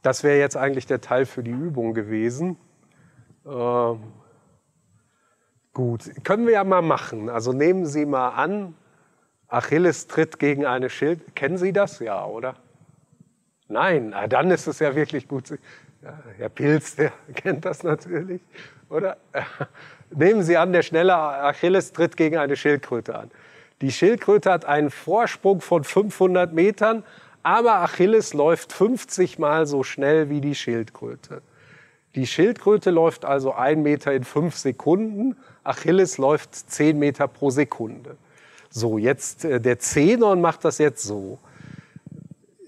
Das wäre jetzt eigentlich der Teil für die Übung gewesen. Ähm, gut, können wir ja mal machen. Also nehmen Sie mal an, Achilles tritt gegen eine Schild. Kennen Sie das? Ja, oder? Nein, na, dann ist es ja wirklich gut. Ja, Herr Pilz, der kennt das natürlich, oder? Nehmen Sie an, der schnelle Achilles tritt gegen eine Schildkröte an. Die Schildkröte hat einen Vorsprung von 500 Metern, aber Achilles läuft 50 Mal so schnell wie die Schildkröte. Die Schildkröte läuft also ein Meter in fünf Sekunden, Achilles läuft 10 Meter pro Sekunde. So, jetzt äh, der Zenon macht das jetzt so.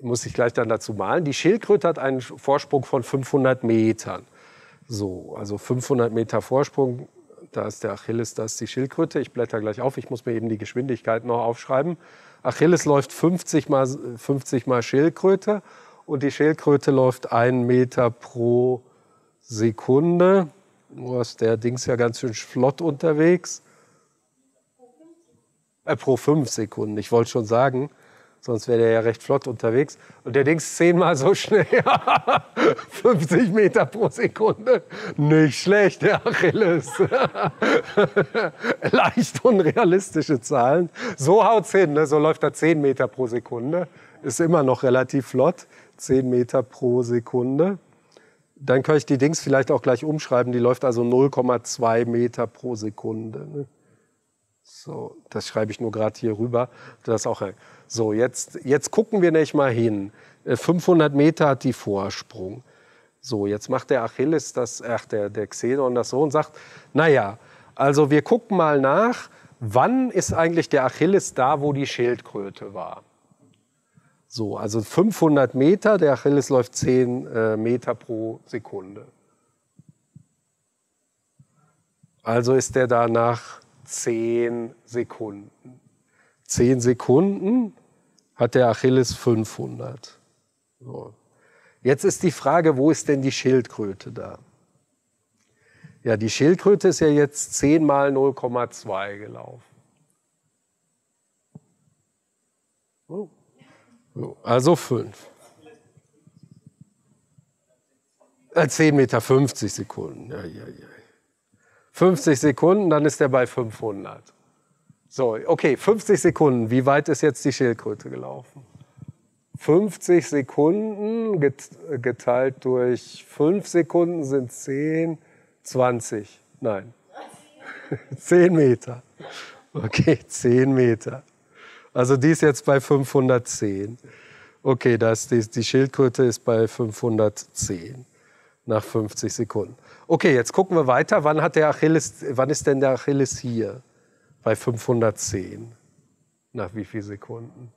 Muss ich gleich dann dazu malen. Die Schildkröte hat einen Vorsprung von 500 Metern. So, also 500 Meter Vorsprung. Da ist der Achilles, da ist die Schildkröte. Ich blätter gleich auf. Ich muss mir eben die Geschwindigkeit noch aufschreiben. Achilles läuft 50 mal, 50 mal Schildkröte und die Schildkröte läuft einen Meter pro Sekunde. Nur ist der Dings ja ganz schön flott unterwegs. Äh, pro fünf Sekunden. Ich wollte schon sagen, sonst wäre der ja recht flott unterwegs. Und der Dings zehnmal so schnell. 50 Meter pro Sekunde. Nicht schlecht, der Achilles. Leicht unrealistische Zahlen. So haut's hin, ne? so läuft er 10 Meter pro Sekunde. Ist immer noch relativ flott. 10 Meter pro Sekunde. Dann kann ich die Dings vielleicht auch gleich umschreiben. Die läuft also 0,2 Meter pro Sekunde. Ne? So, das schreibe ich nur gerade hier rüber. Das auch. So, jetzt, jetzt gucken wir nicht mal hin. 500 äh, Meter hat die Vorsprung. So, jetzt macht der Achilles das, ach, der, der Xenon das so und sagt, naja, also wir gucken mal nach, wann ist eigentlich der Achilles da, wo die Schildkröte war. So, also 500 Meter, der Achilles läuft 10 äh, Meter pro Sekunde. Also ist der da nach 10 Sekunden. 10 Sekunden hat der Achilles 500. So. Jetzt ist die Frage, wo ist denn die Schildkröte da? Ja, die Schildkröte ist ja jetzt 10 mal 0,2 gelaufen. Also 5. 10 Meter 50 Sekunden. Ja, ja, ja. 50 Sekunden, dann ist er bei 500. So, okay, 50 Sekunden. Wie weit ist jetzt die Schildkröte gelaufen? 50 Sekunden geteilt durch 5 Sekunden sind 10, 20. Nein. 10 Meter. Okay, 10 Meter. Also die ist jetzt bei 510. Okay, das, die, die Schildkröte ist bei 510 nach 50 Sekunden. Okay, jetzt gucken wir weiter. Wann, hat der Achilles, wann ist denn der Achilles hier? Bei 510. Nach wie vielen Sekunden?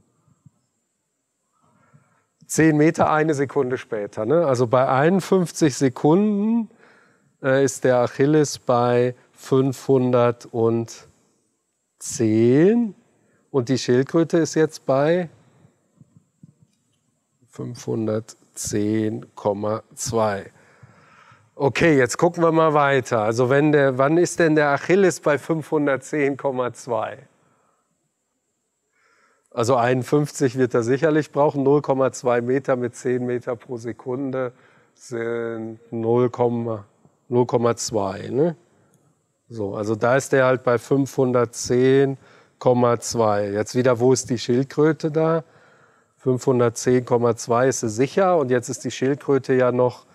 10 Meter, eine Sekunde später. Ne? Also bei 51 Sekunden äh, ist der Achilles bei 510 und die Schildkröte ist jetzt bei 510,2. Okay, jetzt gucken wir mal weiter. Also wenn der, wann ist denn der Achilles bei 510,2? Also 51 wird er sicherlich brauchen. 0,2 Meter mit 10 Meter pro Sekunde sind 0,2. Ne? So, also da ist der halt bei 510,2. Jetzt wieder, wo ist die Schildkröte da? 510,2 ist sie sicher und jetzt ist die Schildkröte ja noch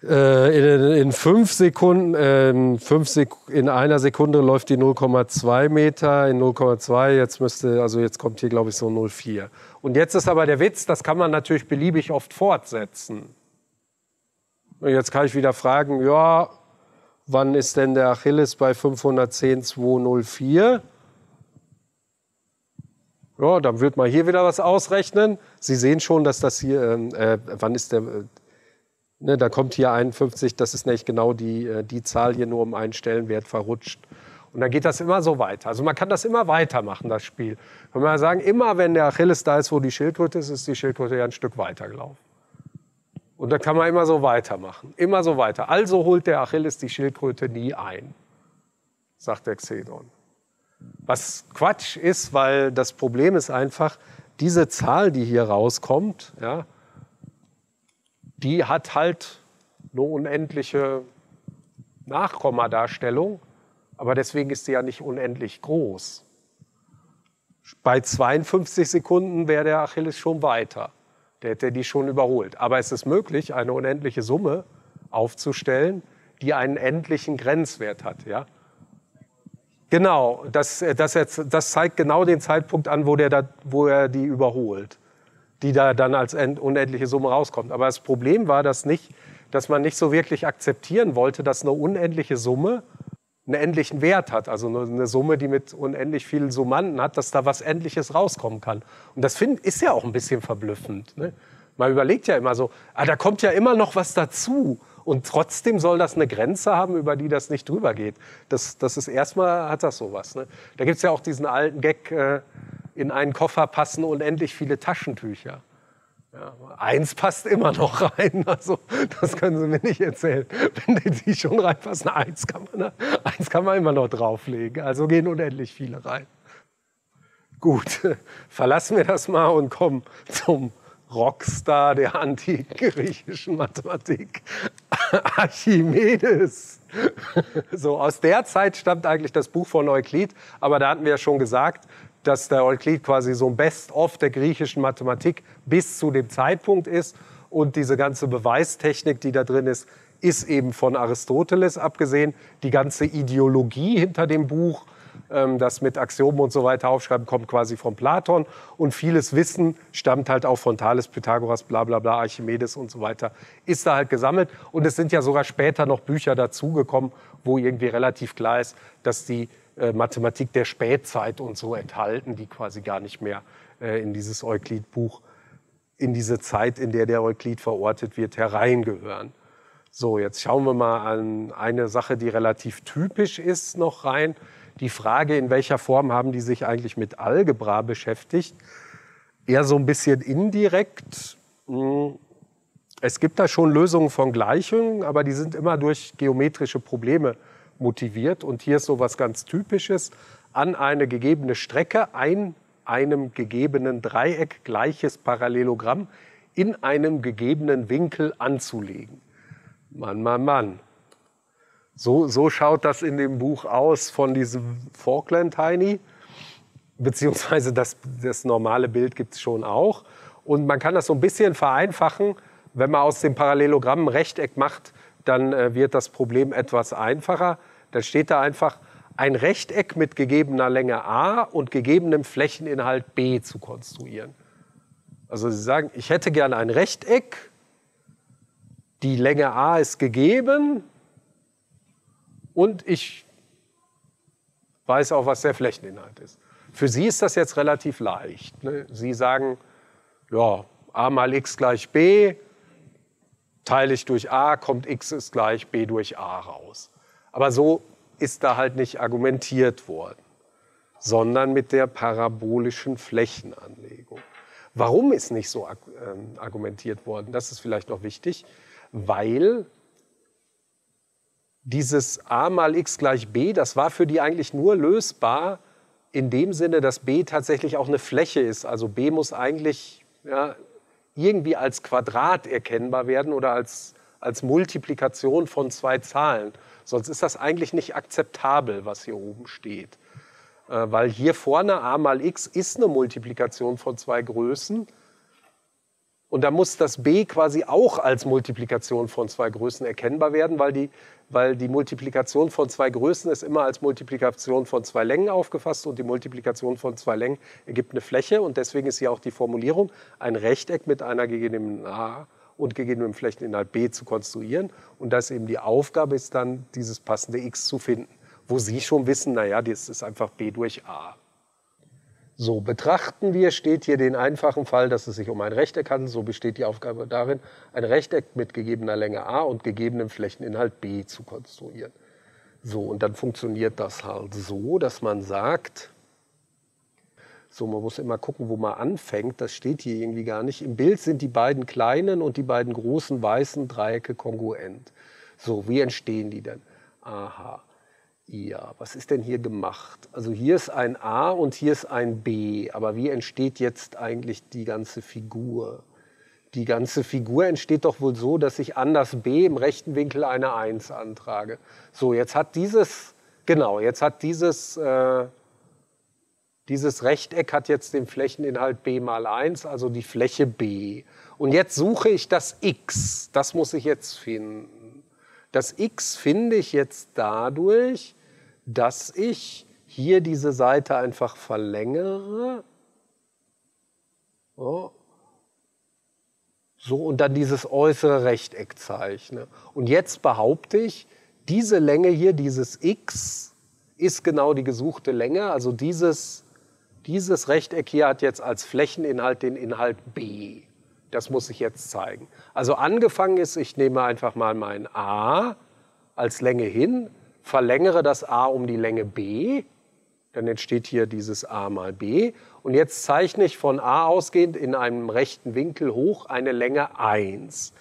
in, in, fünf Sekunden, äh, fünf Sek in einer Sekunde läuft die 0,2 Meter, in 0,2, jetzt müsste, also jetzt kommt hier glaube ich so 0,4. Und jetzt ist aber der Witz, das kann man natürlich beliebig oft fortsetzen. Und jetzt kann ich wieder fragen, ja, wann ist denn der Achilles bei 510, 204? Ja, dann wird man hier wieder was ausrechnen. Sie sehen schon, dass das hier, ähm, äh, wann ist der, äh, ne, da kommt hier 51, das ist nicht genau die, äh, die Zahl hier nur um einen Stellenwert verrutscht. Und dann geht das immer so weiter. Also man kann das immer weitermachen, das Spiel. Wenn man sagen, immer wenn der Achilles da ist, wo die Schildkröte ist, ist die Schildkröte ja ein Stück weiter gelaufen. Und dann kann man immer so weitermachen, immer so weiter. Also holt der Achilles die Schildkröte nie ein, sagt der Xedon. Was Quatsch ist, weil das Problem ist einfach, diese Zahl, die hier rauskommt, ja, die hat halt eine unendliche Nachkommadarstellung, aber deswegen ist sie ja nicht unendlich groß. Bei 52 Sekunden wäre der Achilles schon weiter. Der hätte die schon überholt. Aber es ist möglich, eine unendliche Summe aufzustellen, die einen endlichen Grenzwert hat. Ja? Genau, das, das, das zeigt genau den Zeitpunkt an, wo, der wo er die überholt, die da dann als unendliche Summe rauskommt. Aber das Problem war das nicht, dass man nicht so wirklich akzeptieren wollte, dass eine unendliche Summe einen endlichen Wert hat, also eine Summe, die mit unendlich vielen Summanden hat, dass da was Endliches rauskommen kann. Und das find, ist ja auch ein bisschen verblüffend. Ne? Man überlegt ja immer so, ah, da kommt ja immer noch was dazu. Und trotzdem soll das eine Grenze haben, über die das nicht drüber geht. Das, das ist erstmal, hat das sowas. Ne? Da gibt es ja auch diesen alten Gag, äh, in einen Koffer passen unendlich viele Taschentücher. Ja, eins passt immer noch rein, also das können Sie mir nicht erzählen. Wenn die schon reinpassen, eins kann man, eins kann man immer noch drauflegen. Also gehen unendlich viele rein. Gut, verlassen wir das mal und kommen zum Rockstar der antiken griechischen Mathematik, Archimedes. So, aus der Zeit stammt eigentlich das Buch von Euklid, aber da hatten wir ja schon gesagt, dass der Euklid quasi so ein Best-of der griechischen Mathematik bis zu dem Zeitpunkt ist und diese ganze Beweistechnik, die da drin ist, ist eben von Aristoteles abgesehen. Die ganze Ideologie hinter dem Buch ähm, das mit Axiomen und so weiter aufschreiben, kommt quasi von Platon. Und vieles Wissen stammt halt auch von Thales, Pythagoras, bla bla bla, Archimedes und so weiter, ist da halt gesammelt. Und es sind ja sogar später noch Bücher dazugekommen, wo irgendwie relativ klar ist, dass die äh, Mathematik der Spätzeit und so enthalten, die quasi gar nicht mehr äh, in dieses Euklid-Buch, in diese Zeit, in der der Euklid verortet wird, hereingehören. So, jetzt schauen wir mal an eine Sache, die relativ typisch ist, noch rein die Frage, in welcher Form haben die sich eigentlich mit Algebra beschäftigt, eher so ein bisschen indirekt. Hm, es gibt da schon Lösungen von Gleichungen, aber die sind immer durch geometrische Probleme motiviert. Und hier ist so was ganz Typisches. An eine gegebene Strecke ein einem gegebenen Dreieck gleiches Parallelogramm in einem gegebenen Winkel anzulegen. Mann, Mann, Mann. So, so schaut das in dem Buch aus von diesem Falkland Tiny. Beziehungsweise das, das normale Bild gibt es schon auch. Und man kann das so ein bisschen vereinfachen. Wenn man aus dem Parallelogramm ein Rechteck macht, dann äh, wird das Problem etwas einfacher. Dann steht da einfach, ein Rechteck mit gegebener Länge a und gegebenem Flächeninhalt b zu konstruieren. Also Sie sagen, ich hätte gerne ein Rechteck, die Länge a ist gegeben, und ich weiß auch, was der Flächeninhalt ist. Für Sie ist das jetzt relativ leicht. Ne? Sie sagen, ja, a mal x gleich b, teile ich durch a, kommt x ist gleich b durch a raus. Aber so ist da halt nicht argumentiert worden, sondern mit der parabolischen Flächenanlegung. Warum ist nicht so ähm, argumentiert worden? Das ist vielleicht noch wichtig, weil dieses a mal x gleich b, das war für die eigentlich nur lösbar in dem Sinne, dass b tatsächlich auch eine Fläche ist. Also b muss eigentlich ja, irgendwie als Quadrat erkennbar werden oder als, als Multiplikation von zwei Zahlen. Sonst ist das eigentlich nicht akzeptabel, was hier oben steht. Äh, weil hier vorne a mal x ist eine Multiplikation von zwei Größen. Und da muss das b quasi auch als Multiplikation von zwei Größen erkennbar werden, weil die, weil die Multiplikation von zwei Größen ist immer als Multiplikation von zwei Längen aufgefasst und die Multiplikation von zwei Längen ergibt eine Fläche und deswegen ist hier auch die Formulierung, ein Rechteck mit einer gegebenen a und gegebenem Flächeninhalt b zu konstruieren und dass eben die Aufgabe ist dann, dieses passende x zu finden, wo Sie schon wissen, naja, das ist einfach b durch a. So, betrachten wir, steht hier den einfachen Fall, dass es sich um ein Rechteck handelt. So besteht die Aufgabe darin, ein Rechteck mit gegebener Länge a und gegebenem Flächeninhalt b zu konstruieren. So, und dann funktioniert das halt so, dass man sagt, so, man muss immer gucken, wo man anfängt. Das steht hier irgendwie gar nicht. Im Bild sind die beiden kleinen und die beiden großen weißen Dreiecke kongruent. So, wie entstehen die denn? Aha. Ja, was ist denn hier gemacht? Also hier ist ein A und hier ist ein B. Aber wie entsteht jetzt eigentlich die ganze Figur? Die ganze Figur entsteht doch wohl so, dass ich an das B im rechten Winkel eine 1 antrage. So, jetzt hat dieses, genau, jetzt hat dieses, äh, dieses Rechteck hat jetzt den Flächeninhalt B mal 1, also die Fläche B. Und jetzt suche ich das X. Das muss ich jetzt finden. Das X finde ich jetzt dadurch, dass ich hier diese Seite einfach verlängere. So. so, und dann dieses äußere Rechteck zeichne. Und jetzt behaupte ich, diese Länge hier, dieses x, ist genau die gesuchte Länge. Also dieses, dieses Rechteck hier hat jetzt als Flächeninhalt den Inhalt b. Das muss ich jetzt zeigen. Also angefangen ist, ich nehme einfach mal mein a als Länge hin, verlängere das a um die Länge b, dann entsteht hier dieses a mal b. Und jetzt zeichne ich von a ausgehend in einem rechten Winkel hoch eine Länge 1.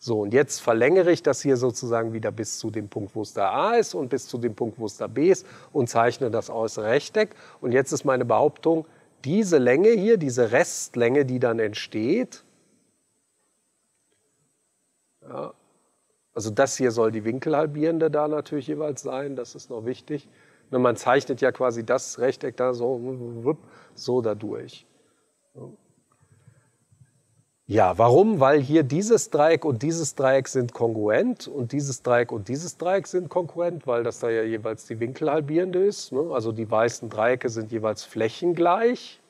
So, und jetzt verlängere ich das hier sozusagen wieder bis zu dem Punkt, wo es da a ist und bis zu dem Punkt, wo es da b ist und zeichne das äußere Rechteck. Und jetzt ist meine Behauptung, diese Länge hier, diese Restlänge, die dann entsteht, ja, also das hier soll die Winkelhalbierende da natürlich jeweils sein, das ist noch wichtig. Und man zeichnet ja quasi das Rechteck da so, so dadurch. Ja, warum? Weil hier dieses Dreieck und dieses Dreieck sind kongruent und dieses Dreieck und dieses Dreieck sind konkurrent, weil das da ja jeweils die Winkelhalbierende ist. Ne? Also die weißen Dreiecke sind jeweils flächengleich,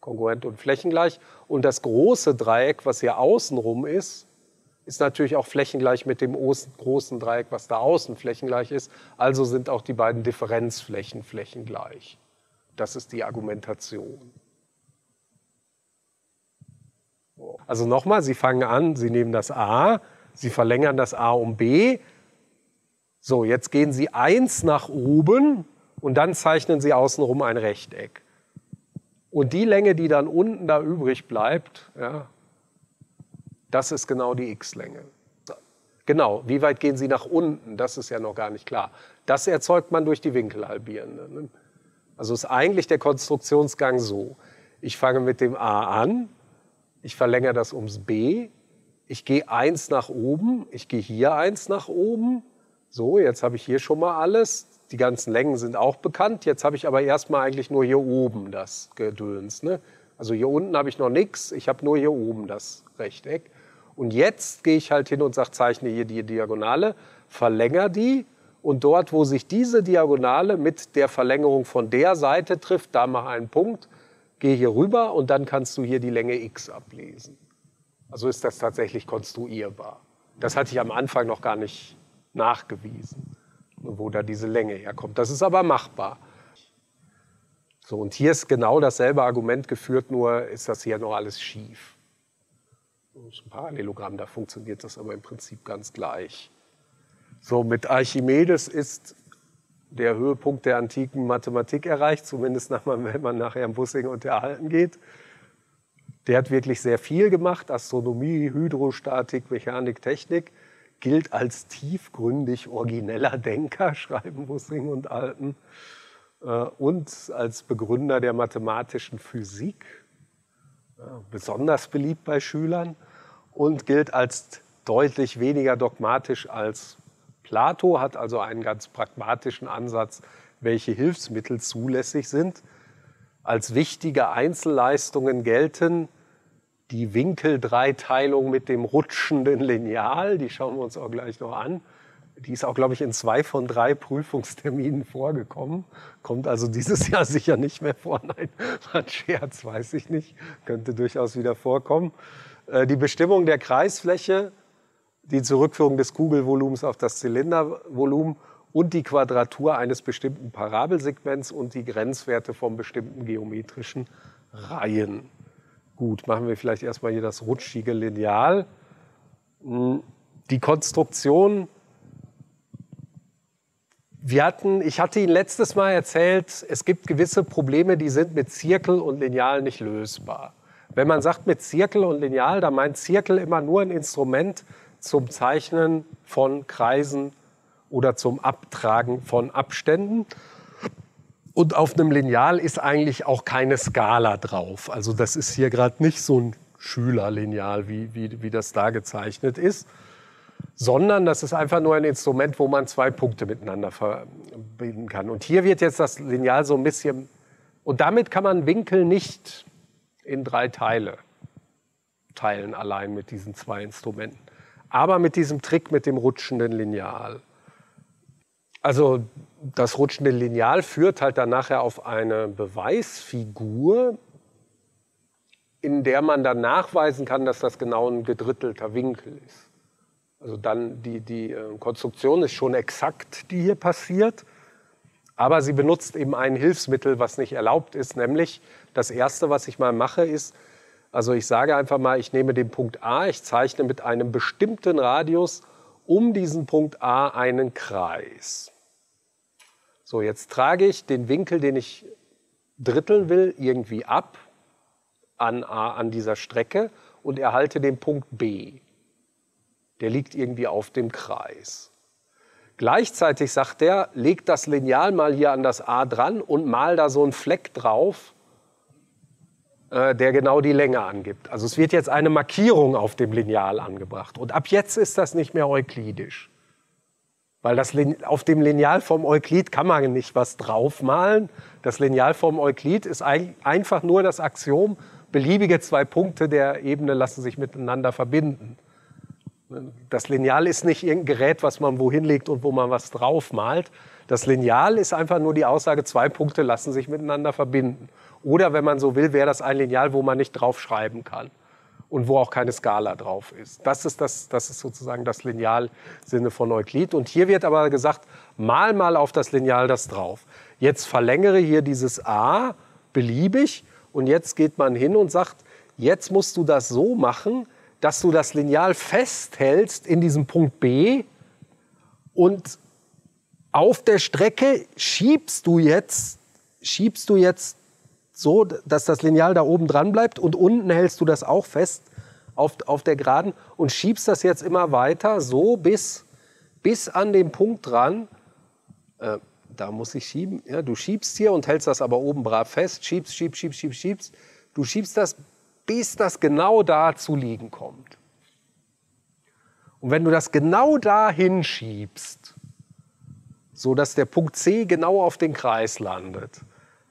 kongruent und flächengleich. Und das große Dreieck, was hier außenrum ist, ist natürlich auch flächengleich mit dem großen Dreieck, was da außen flächengleich ist. Also sind auch die beiden Differenzflächen flächengleich. Das ist die Argumentation. Also nochmal, Sie fangen an, Sie nehmen das a, Sie verlängern das a um b. So, jetzt gehen Sie eins nach oben und dann zeichnen Sie außenrum ein Rechteck. Und die Länge, die dann unten da übrig bleibt, ja, das ist genau die x-Länge. Genau, wie weit gehen Sie nach unten? Das ist ja noch gar nicht klar. Das erzeugt man durch die Winkelhalbierende. Ne? Also ist eigentlich der Konstruktionsgang so. Ich fange mit dem a an, ich verlängere das ums b, ich gehe eins nach oben, ich gehe hier eins nach oben. So, jetzt habe ich hier schon mal alles. Die ganzen Längen sind auch bekannt. Jetzt habe ich aber erstmal eigentlich nur hier oben das Gedöns. Ne? Also hier unten habe ich noch nichts, ich habe nur hier oben das Rechteck. Und jetzt gehe ich halt hin und sage, zeichne hier die Diagonale, verlängere die und dort, wo sich diese Diagonale mit der Verlängerung von der Seite trifft, da mach einen Punkt, gehe hier rüber und dann kannst du hier die Länge x ablesen. Also ist das tatsächlich konstruierbar. Das hatte ich am Anfang noch gar nicht nachgewiesen, wo da diese Länge herkommt. Das ist aber machbar. So, und hier ist genau dasselbe Argument geführt, nur ist das hier noch alles schief. Das ist ein Parallelogramm, da funktioniert das aber im Prinzip ganz gleich. So, mit Archimedes ist der Höhepunkt der antiken Mathematik erreicht, zumindest nach, wenn man nachher im Bussing und Erhalten geht. Der hat wirklich sehr viel gemacht, Astronomie, Hydrostatik, Mechanik, Technik, gilt als tiefgründig origineller Denker, schreiben Bussing und Alten, äh, und als Begründer der mathematischen Physik besonders beliebt bei Schülern und gilt als deutlich weniger dogmatisch als Plato, hat also einen ganz pragmatischen Ansatz, welche Hilfsmittel zulässig sind. Als wichtige Einzelleistungen gelten die Winkeldreiteilung mit dem rutschenden Lineal, die schauen wir uns auch gleich noch an. Die ist auch, glaube ich, in zwei von drei Prüfungsterminen vorgekommen. Kommt also dieses Jahr sicher nicht mehr vor. Nein, ein Scherz, weiß ich nicht. Könnte durchaus wieder vorkommen. Äh, die Bestimmung der Kreisfläche, die Zurückführung des Kugelvolumens auf das Zylindervolumen und die Quadratur eines bestimmten Parabelsegments und die Grenzwerte von bestimmten geometrischen Reihen. Gut, machen wir vielleicht erstmal hier das rutschige Lineal. Hm, die Konstruktion, wir hatten, ich hatte Ihnen letztes Mal erzählt, es gibt gewisse Probleme, die sind mit Zirkel und Lineal nicht lösbar. Wenn man sagt mit Zirkel und Lineal, dann meint Zirkel immer nur ein Instrument zum Zeichnen von Kreisen oder zum Abtragen von Abständen. Und auf einem Lineal ist eigentlich auch keine Skala drauf. Also das ist hier gerade nicht so ein Schülerlineal, wie, wie, wie das da gezeichnet ist, sondern das ist einfach nur ein Instrument, wo man zwei Punkte miteinander verbinden kann. Und hier wird jetzt das Lineal so ein bisschen, und damit kann man Winkel nicht in drei Teile teilen, allein mit diesen zwei Instrumenten. Aber mit diesem Trick mit dem rutschenden Lineal. Also das rutschende Lineal führt halt dann nachher auf eine Beweisfigur, in der man dann nachweisen kann, dass das genau ein gedrittelter Winkel ist. Also dann die, die äh, Konstruktion ist schon exakt, die hier passiert, aber sie benutzt eben ein Hilfsmittel, was nicht erlaubt ist, nämlich das Erste, was ich mal mache, ist, also ich sage einfach mal, ich nehme den Punkt A, ich zeichne mit einem bestimmten Radius um diesen Punkt A einen Kreis. So, jetzt trage ich den Winkel, den ich dritteln will, irgendwie ab an, A, an dieser Strecke und erhalte den Punkt B. Der liegt irgendwie auf dem Kreis. Gleichzeitig sagt er, leg das Lineal mal hier an das A dran und mal da so einen Fleck drauf, äh, der genau die Länge angibt. Also es wird jetzt eine Markierung auf dem Lineal angebracht. Und ab jetzt ist das nicht mehr euklidisch. Weil das, auf dem Lineal vom Euklid kann man nicht was draufmalen. Das Lineal vom Euklid ist ein, einfach nur das Axiom, beliebige zwei Punkte der Ebene lassen sich miteinander verbinden. Das Lineal ist nicht irgendein Gerät, was man wohin legt und wo man was draufmalt. Das Lineal ist einfach nur die Aussage, zwei Punkte lassen sich miteinander verbinden. Oder wenn man so will, wäre das ein Lineal, wo man nicht draufschreiben kann und wo auch keine Skala drauf ist. Das ist, das, das ist sozusagen das Linealsinne von Euklid. Und hier wird aber gesagt, mal mal auf das Lineal das drauf. Jetzt verlängere hier dieses a beliebig und jetzt geht man hin und sagt, jetzt musst du das so machen, dass du das Lineal festhältst in diesem Punkt B und auf der Strecke schiebst du jetzt, schiebst du jetzt so, dass das Lineal da oben dran bleibt und unten hältst du das auch fest auf, auf der Geraden und schiebst das jetzt immer weiter, so bis, bis an den Punkt dran. Äh, da muss ich schieben. Ja, du schiebst hier und hältst das aber oben brav fest. Schiebst, schiebst, schiebst, schiebst, schiebst. Du schiebst das, bis das genau da zu liegen kommt. Und wenn du das genau da hinschiebst, so dass der Punkt C genau auf den Kreis landet,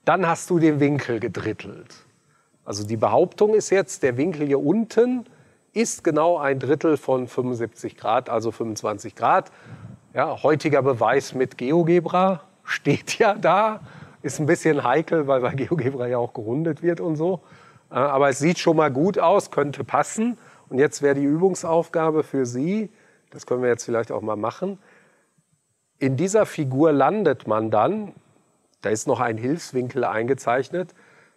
dann hast du den Winkel gedrittelt. Also die Behauptung ist jetzt, der Winkel hier unten ist genau ein Drittel von 75 Grad, also 25 Grad. Ja, heutiger Beweis mit GeoGebra steht ja da. Ist ein bisschen heikel, weil bei GeoGebra ja auch gerundet wird und so. Äh, aber es sieht schon mal gut aus, könnte passen. Und jetzt wäre die Übungsaufgabe für Sie, das können wir jetzt vielleicht auch mal machen. In dieser Figur landet man dann da ist noch ein Hilfswinkel eingezeichnet.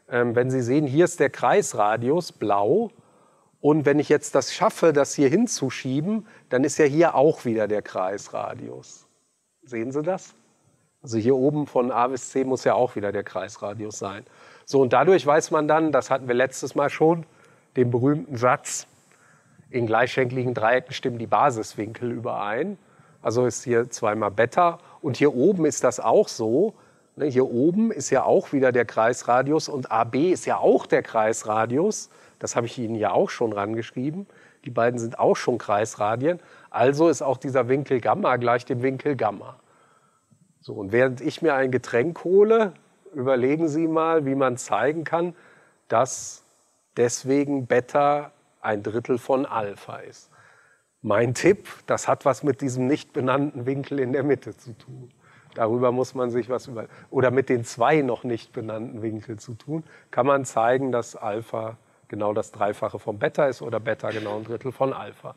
Ähm, wenn Sie sehen, hier ist der Kreisradius blau. Und wenn ich jetzt das schaffe, das hier hinzuschieben, dann ist ja hier auch wieder der Kreisradius. Sehen Sie das? Also hier oben von A bis C muss ja auch wieder der Kreisradius sein. So, und dadurch weiß man dann, das hatten wir letztes Mal schon, den berühmten Satz, in gleichschenkligen Dreiecken stimmen die Basiswinkel überein. Also ist hier zweimal Beta. Und hier oben ist das auch so. Ne, hier oben ist ja auch wieder der Kreisradius und AB ist ja auch der Kreisradius. Das habe ich Ihnen ja auch schon rangeschrieben. Die beiden sind auch schon Kreisradien. Also ist auch dieser Winkel Gamma gleich dem Winkel Gamma. So, und während ich mir ein Getränk hole, überlegen Sie mal, wie man zeigen kann, dass deswegen Beta ein Drittel von Alpha ist. Mein Tipp, das hat was mit diesem nicht benannten Winkel in der Mitte zu tun. Darüber muss man sich was über oder mit den zwei noch nicht benannten Winkeln zu tun, kann man zeigen, dass Alpha genau das Dreifache von Beta ist oder Beta genau ein Drittel von Alpha.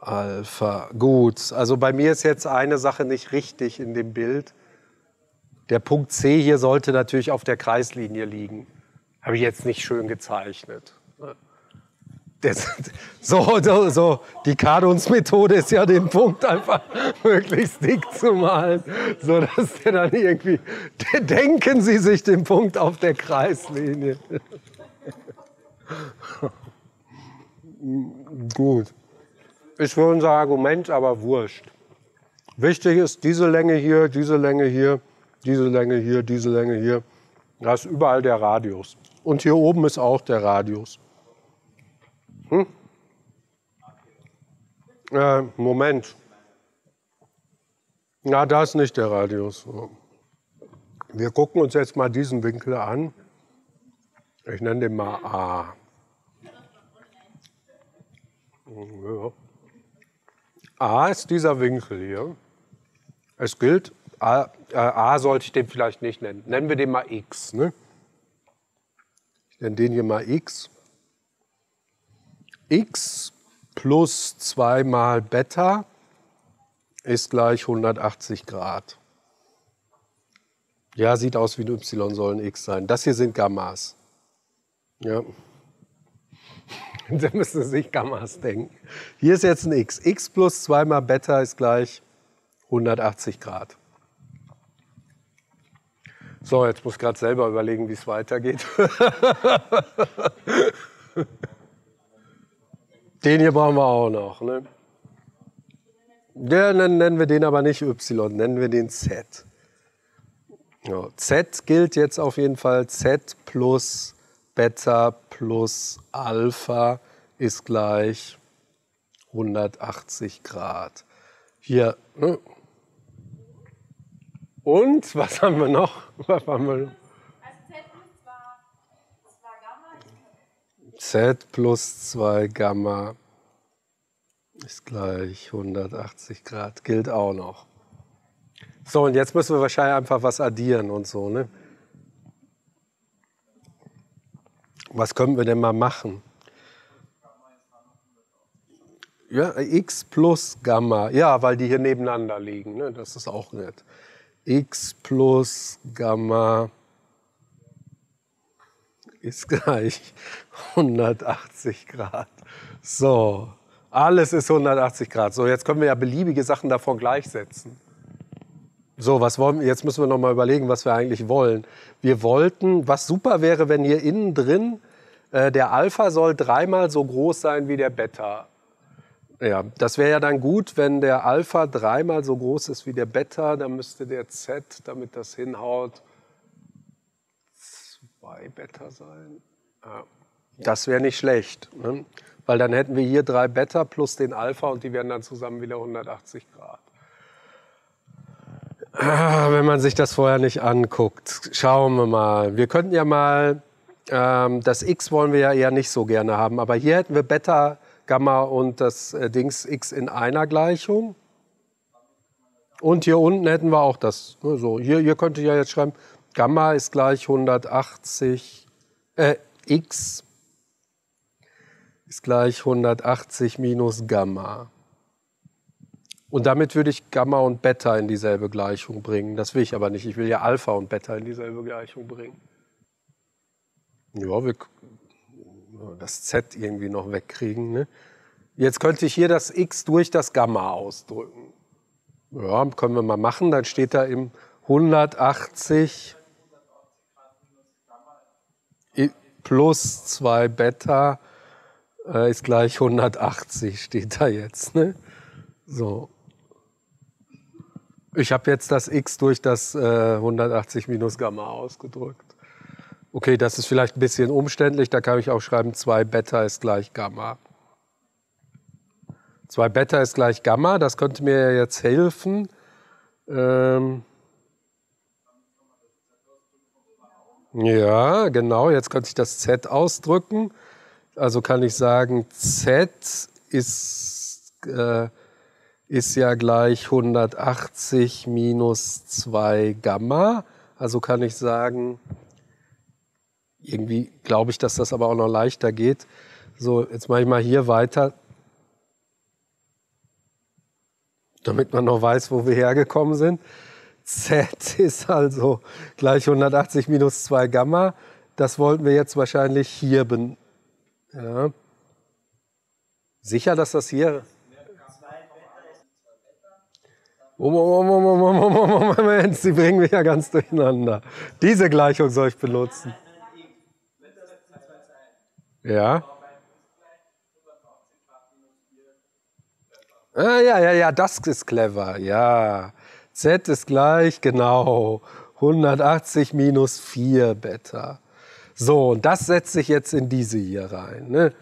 Alpha, gut. Also bei mir ist jetzt eine Sache nicht richtig in dem Bild. Der Punkt C hier sollte natürlich auf der Kreislinie liegen. Habe ich jetzt nicht schön gezeichnet. So, so, so, die Cardons-Methode ist ja, den Punkt einfach möglichst dick zu malen, so der dann irgendwie, denken Sie sich den Punkt auf der Kreislinie. Gut. Ist für unser Argument aber wurscht. Wichtig ist diese Länge hier, diese Länge hier, diese Länge hier, diese Länge hier. Da ist überall der Radius. Und hier oben ist auch der Radius. Hm? Äh, Moment. Na, da ist nicht der Radius. Wir gucken uns jetzt mal diesen Winkel an. Ich nenne den mal A. Ja. A ist dieser Winkel hier. Es gilt, A, äh, A sollte ich den vielleicht nicht nennen. Nennen wir den mal X. Ne? Ich nenne den hier mal X x plus 2 mal Beta ist gleich 180 Grad. Ja, sieht aus wie ein Y soll ein X sein. Das hier sind Gammas. Ja. da müssen Sie sich Gammas denken. Hier ist jetzt ein X. X plus 2 mal Beta ist gleich 180 Grad. So, jetzt muss ich gerade selber überlegen, wie es weitergeht. Den hier brauchen wir auch noch. Ne? Ja, nennen wir den aber nicht Y, nennen wir den Z. Ja, Z gilt jetzt auf jeden Fall Z plus Beta plus Alpha ist gleich 180 Grad. Hier. Ne? Und was haben wir noch? Was haben wir z plus 2 Gamma ist gleich 180 Grad. Gilt auch noch. So, und jetzt müssen wir wahrscheinlich einfach was addieren und so. Ne? Was können wir denn mal machen? Ja, x plus Gamma. Ja, weil die hier nebeneinander liegen. Ne? Das ist auch nett. X plus Gamma ist gleich 180 Grad. So, alles ist 180 Grad. So, jetzt können wir ja beliebige Sachen davon gleichsetzen. So, was wollen, jetzt müssen wir noch mal überlegen, was wir eigentlich wollen. Wir wollten, was super wäre, wenn hier innen drin äh, der Alpha soll dreimal so groß sein wie der Beta. Ja, das wäre ja dann gut, wenn der Alpha dreimal so groß ist wie der Beta, dann müsste der Z, damit das hinhaut, 2 Beta sein. Ja. Das wäre nicht schlecht, ne? weil dann hätten wir hier 3 Beta plus den Alpha und die wären dann zusammen wieder 180 Grad. Ah, wenn man sich das vorher nicht anguckt, schauen wir mal. Wir könnten ja mal, ähm, das X wollen wir ja eher nicht so gerne haben, aber hier hätten wir Beta, Gamma und das äh, Dings X in einer Gleichung. Und hier unten hätten wir auch das. Ne, so, hier, hier könnte ich ja jetzt schreiben, Gamma ist gleich 180, äh, x ist gleich 180 minus Gamma. Und damit würde ich Gamma und Beta in dieselbe Gleichung bringen. Das will ich aber nicht. Ich will ja Alpha und Beta in dieselbe Gleichung bringen. Ja, wir das Z irgendwie noch wegkriegen. Ne? Jetzt könnte ich hier das X durch das Gamma ausdrücken. Ja, können wir mal machen. Dann steht da im 180 plus 2 Beta äh, ist gleich 180, steht da jetzt. Ne? So. Ich habe jetzt das x durch das äh, 180 minus Gamma ausgedrückt. Okay, das ist vielleicht ein bisschen umständlich, da kann ich auch schreiben, 2 Beta ist gleich Gamma. 2 Beta ist gleich Gamma, das könnte mir jetzt helfen. Ähm, Ja, genau. Jetzt könnte ich das Z ausdrücken. Also kann ich sagen, Z ist, äh, ist ja gleich 180 minus 2 Gamma. Also kann ich sagen, irgendwie glaube ich, dass das aber auch noch leichter geht. So, jetzt mache ich mal hier weiter, damit man noch weiß, wo wir hergekommen sind. Z ist also gleich 180 minus 2 Gamma. Das wollten wir jetzt wahrscheinlich hier ben ja. Sicher, dass das hier. Moment, Sie bringen mich ja ganz durcheinander. Diese Gleichung soll ich benutzen. Ja. Ah, ja, ja, ja, das ist clever. Ja. Z ist gleich, genau, 180 minus 4 Beta. So, und das setze ich jetzt in diese hier rein. Ne?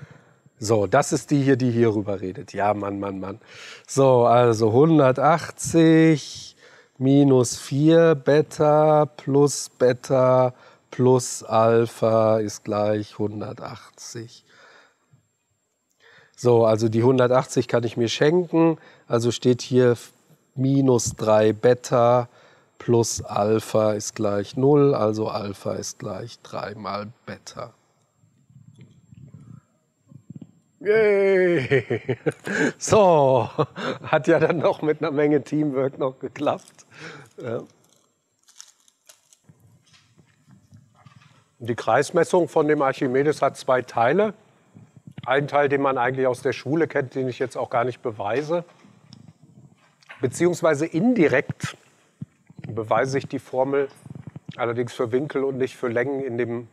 So, das ist die hier, die hier rüber redet. Ja, Mann, Mann, Mann. So, also 180 minus 4 Beta plus Beta plus Alpha ist gleich 180. So, also die 180 kann ich mir schenken. Also steht hier minus 3 Beta plus Alpha ist gleich 0, also Alpha ist gleich 3 mal Beta. Yay! So, hat ja dann noch mit einer Menge Teamwork noch geklappt. Ja. Die Kreismessung von dem Archimedes hat zwei Teile. Ein Teil, den man eigentlich aus der Schule kennt, den ich jetzt auch gar nicht beweise. Beziehungsweise indirekt beweise ich die Formel allerdings für Winkel und nicht für Längen in dem,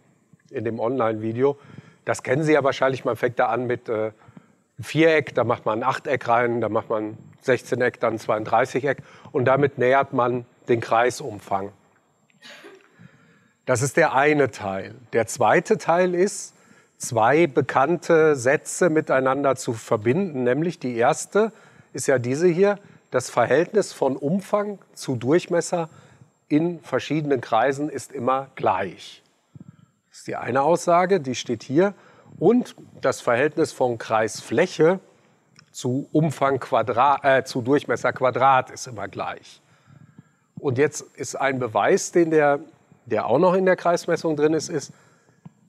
in dem Online-Video. Das kennen Sie ja wahrscheinlich. Man fängt da an mit äh, Viereck, da macht man ein Achteck rein, da macht man 16 Eck, dann 32 Eck und damit nähert man den Kreisumfang. Das ist der eine Teil. Der zweite Teil ist, zwei bekannte Sätze miteinander zu verbinden. Nämlich die erste ist ja diese hier, das Verhältnis von Umfang zu Durchmesser in verschiedenen Kreisen ist immer gleich. Das ist die eine Aussage, die steht hier. Und das Verhältnis von Kreisfläche zu Umfang Quadrat, äh, zu Durchmesser Quadrat ist immer gleich. Und jetzt ist ein Beweis, den der der auch noch in der Kreismessung drin ist, ist,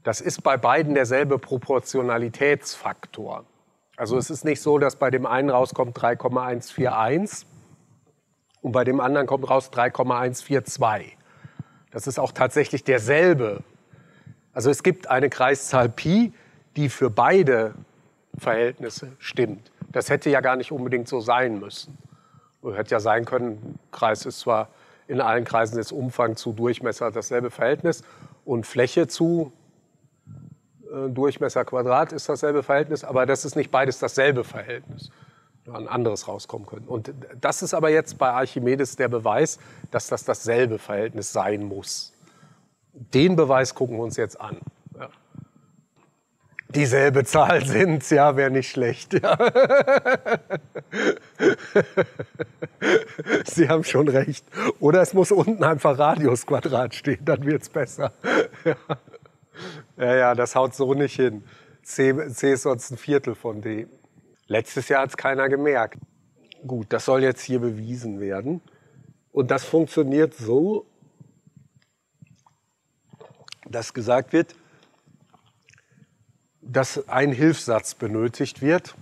das ist bei beiden derselbe Proportionalitätsfaktor. Also es ist nicht so, dass bei dem einen rauskommt 3,141 und bei dem anderen kommt raus 3,142. Das ist auch tatsächlich derselbe. Also es gibt eine Kreiszahl Pi, die für beide Verhältnisse stimmt. Das hätte ja gar nicht unbedingt so sein müssen. Hätte ja sein können, Kreis ist zwar in allen Kreisen ist Umfang zu Durchmesser dasselbe Verhältnis und Fläche zu äh, Durchmesser Quadrat ist dasselbe Verhältnis, aber das ist nicht beides dasselbe Verhältnis. Ein anderes rauskommen können. Und das ist aber jetzt bei Archimedes der Beweis, dass das dasselbe Verhältnis sein muss. Den Beweis gucken wir uns jetzt an. Dieselbe Zahl sind, ja, wäre nicht schlecht. Ja. Sie haben schon recht. Oder es muss unten einfach Radiusquadrat stehen, dann wird es besser. Ja. ja, ja, das haut so nicht hin. C, C ist sonst ein Viertel von D. Letztes Jahr hat es keiner gemerkt. Gut, das soll jetzt hier bewiesen werden. Und das funktioniert so, dass gesagt wird, dass ein Hilfssatz benötigt wird.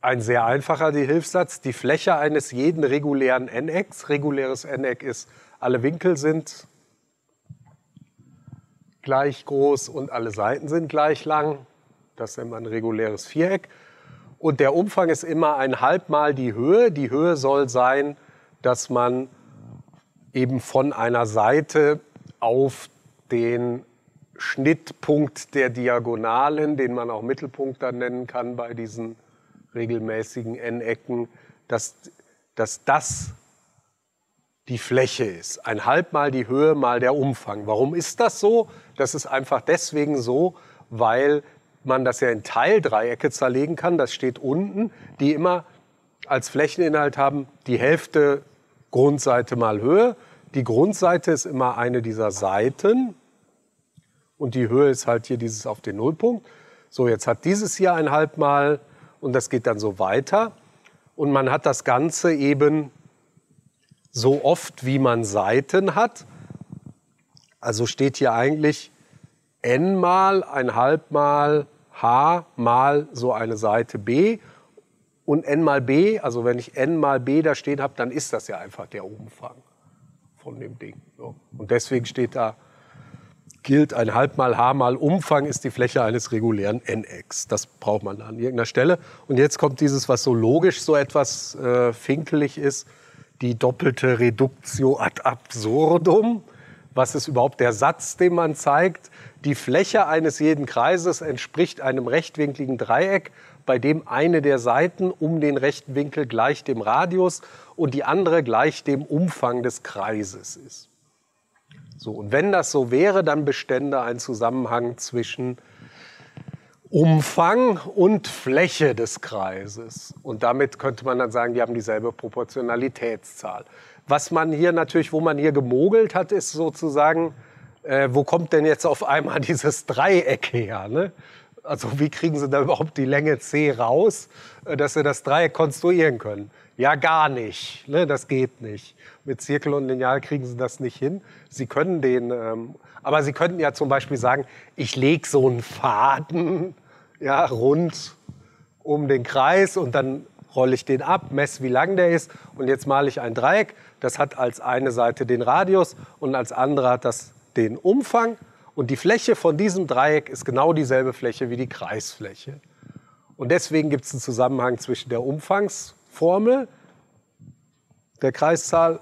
Ein sehr einfacher Hilfssatz. Die Fläche eines jeden regulären n-Ecks, reguläres n-Eck ist, alle Winkel sind gleich groß und alle Seiten sind gleich lang. Das nennt man ein reguläres Viereck. Und der Umfang ist immer ein halbmal die Höhe. Die Höhe soll sein, dass man eben von einer Seite auf den Schnittpunkt der Diagonalen, den man auch Mittelpunkt dann nennen kann bei diesen regelmäßigen N-Ecken, dass, dass das die Fläche ist. Ein halb mal die Höhe mal der Umfang. Warum ist das so? Das ist einfach deswegen so, weil man das ja in Teildreiecke zerlegen kann. Das steht unten, die immer als Flächeninhalt haben die Hälfte Grundseite mal Höhe, die Grundseite ist immer eine dieser Seiten und die Höhe ist halt hier dieses auf den Nullpunkt. So, jetzt hat dieses hier ein Halbmal und das geht dann so weiter. Und man hat das Ganze eben so oft, wie man Seiten hat. Also steht hier eigentlich n mal ein Halbmal h mal so eine Seite b und n mal b, also wenn ich n mal b da stehen habe, dann ist das ja einfach der Umfang von dem Ding. Und deswegen steht da gilt ein Halb mal H mal Umfang ist die Fläche eines regulären NX. Das braucht man an irgendeiner Stelle. Und jetzt kommt dieses, was so logisch so etwas äh, finkelig ist, die doppelte Reduktio ad absurdum. Was ist überhaupt der Satz, den man zeigt? Die Fläche eines jeden Kreises entspricht einem rechtwinkligen Dreieck, bei dem eine der Seiten um den rechten Winkel gleich dem Radius und die andere gleich dem Umfang des Kreises ist. So, und wenn das so wäre, dann bestände ein Zusammenhang zwischen Umfang und Fläche des Kreises. Und damit könnte man dann sagen, die haben dieselbe Proportionalitätszahl. Was man hier natürlich, wo man hier gemogelt hat, ist sozusagen, äh, wo kommt denn jetzt auf einmal dieses Dreieck her? Ne? Also wie kriegen Sie da überhaupt die Länge c raus, äh, dass Sie das Dreieck konstruieren können? Ja, gar nicht. Ne? Das geht nicht. Mit Zirkel und Lineal kriegen Sie das nicht hin. Sie können den, ähm, aber Sie könnten ja zum Beispiel sagen, ich lege so einen Faden ja, rund um den Kreis und dann rolle ich den ab, messe, wie lang der ist und jetzt male ich ein Dreieck. Das hat als eine Seite den Radius und als andere hat das den Umfang. Und die Fläche von diesem Dreieck ist genau dieselbe Fläche wie die Kreisfläche. Und deswegen gibt es einen Zusammenhang zwischen der Umfangsformel der Kreiszahl.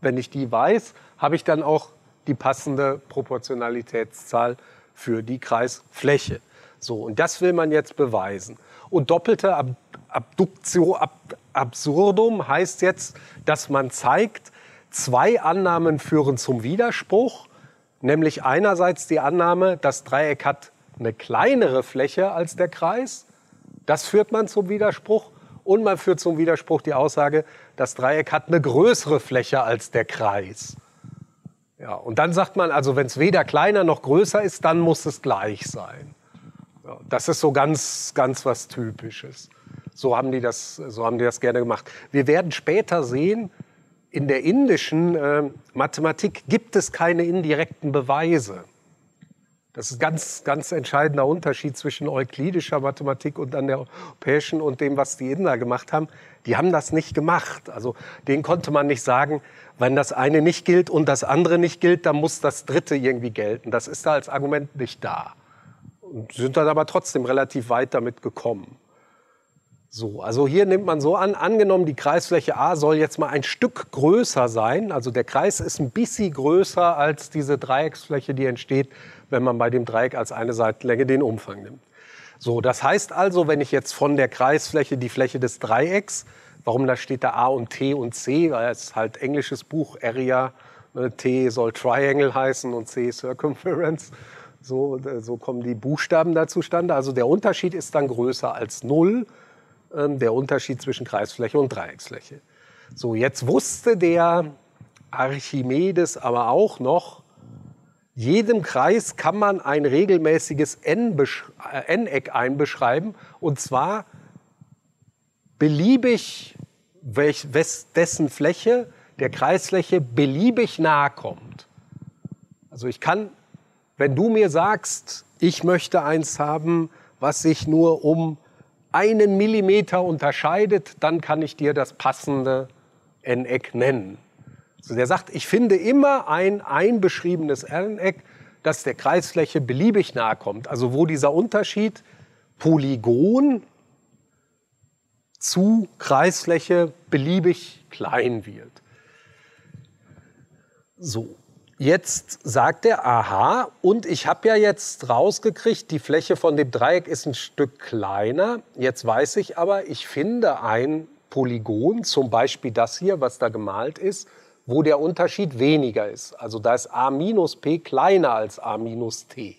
Wenn ich die weiß, habe ich dann auch die passende Proportionalitätszahl für die Kreisfläche. So, und das will man jetzt beweisen. Und doppelte Ab Abduktio ab absurdum heißt jetzt, dass man zeigt, zwei Annahmen führen zum Widerspruch, nämlich einerseits die Annahme, das Dreieck hat eine kleinere Fläche als der Kreis. Das führt man zum Widerspruch. Und man führt zum Widerspruch die Aussage, das Dreieck hat eine größere Fläche als der Kreis. Ja, und dann sagt man also, wenn es weder kleiner noch größer ist, dann muss es gleich sein. Ja, das ist so ganz, ganz was Typisches. So haben, die das, so haben die das gerne gemacht. Wir werden später sehen, in der indischen äh, Mathematik gibt es keine indirekten Beweise. Das ist ein ganz, ganz entscheidender Unterschied zwischen euklidischer Mathematik und dann der europäischen und dem, was die Inder gemacht haben. Die haben das nicht gemacht. Also denen konnte man nicht sagen, wenn das eine nicht gilt und das andere nicht gilt, dann muss das dritte irgendwie gelten. Das ist da als Argument nicht da. Und sind dann aber trotzdem relativ weit damit gekommen. So, also hier nimmt man so an, angenommen die Kreisfläche A soll jetzt mal ein Stück größer sein, also der Kreis ist ein bisschen größer als diese Dreiecksfläche, die entsteht, wenn man bei dem Dreieck als eine Seitenlänge den Umfang nimmt. So, das heißt also, wenn ich jetzt von der Kreisfläche die Fläche des Dreiecks, warum da steht da A und T und C, weil es halt englisches Buch, Area, ne, T soll Triangle heißen und C Circumference. So, so kommen die Buchstaben da zustande. Also der Unterschied ist dann größer als null ähm, der Unterschied zwischen Kreisfläche und Dreiecksfläche. So, jetzt wusste der Archimedes aber auch noch, jedem Kreis kann man ein regelmäßiges äh, N-Eck einbeschreiben und zwar beliebig, welch, dessen Fläche der Kreisfläche beliebig nahe kommt. Also ich kann, wenn du mir sagst, ich möchte eins haben, was sich nur um einen Millimeter unterscheidet, dann kann ich dir das passende N-Eck nennen. Also der sagt, ich finde immer ein einbeschriebenes N-Eck, das der Kreisfläche beliebig nahe kommt. Also wo dieser Unterschied Polygon zu Kreisfläche beliebig klein wird. So, Jetzt sagt er, aha, und ich habe ja jetzt rausgekriegt, die Fläche von dem Dreieck ist ein Stück kleiner. Jetzt weiß ich aber, ich finde ein Polygon, zum Beispiel das hier, was da gemalt ist, wo der Unterschied weniger ist. Also da ist a minus p kleiner als a minus t.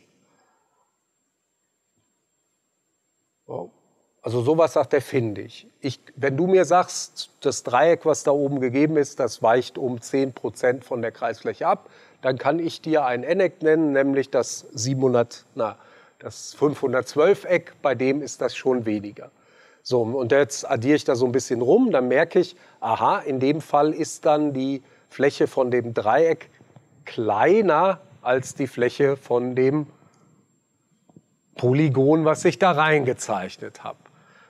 Also sowas sagt er, finde ich. ich. Wenn du mir sagst, das Dreieck, was da oben gegeben ist, das weicht um 10 Prozent von der Kreisfläche ab, dann kann ich dir ein N-Eck nennen, nämlich das 700, na, das 512-Eck, bei dem ist das schon weniger. So, und jetzt addiere ich da so ein bisschen rum, dann merke ich, aha, in dem Fall ist dann die Fläche von dem Dreieck kleiner als die Fläche von dem Polygon, was ich da reingezeichnet habe.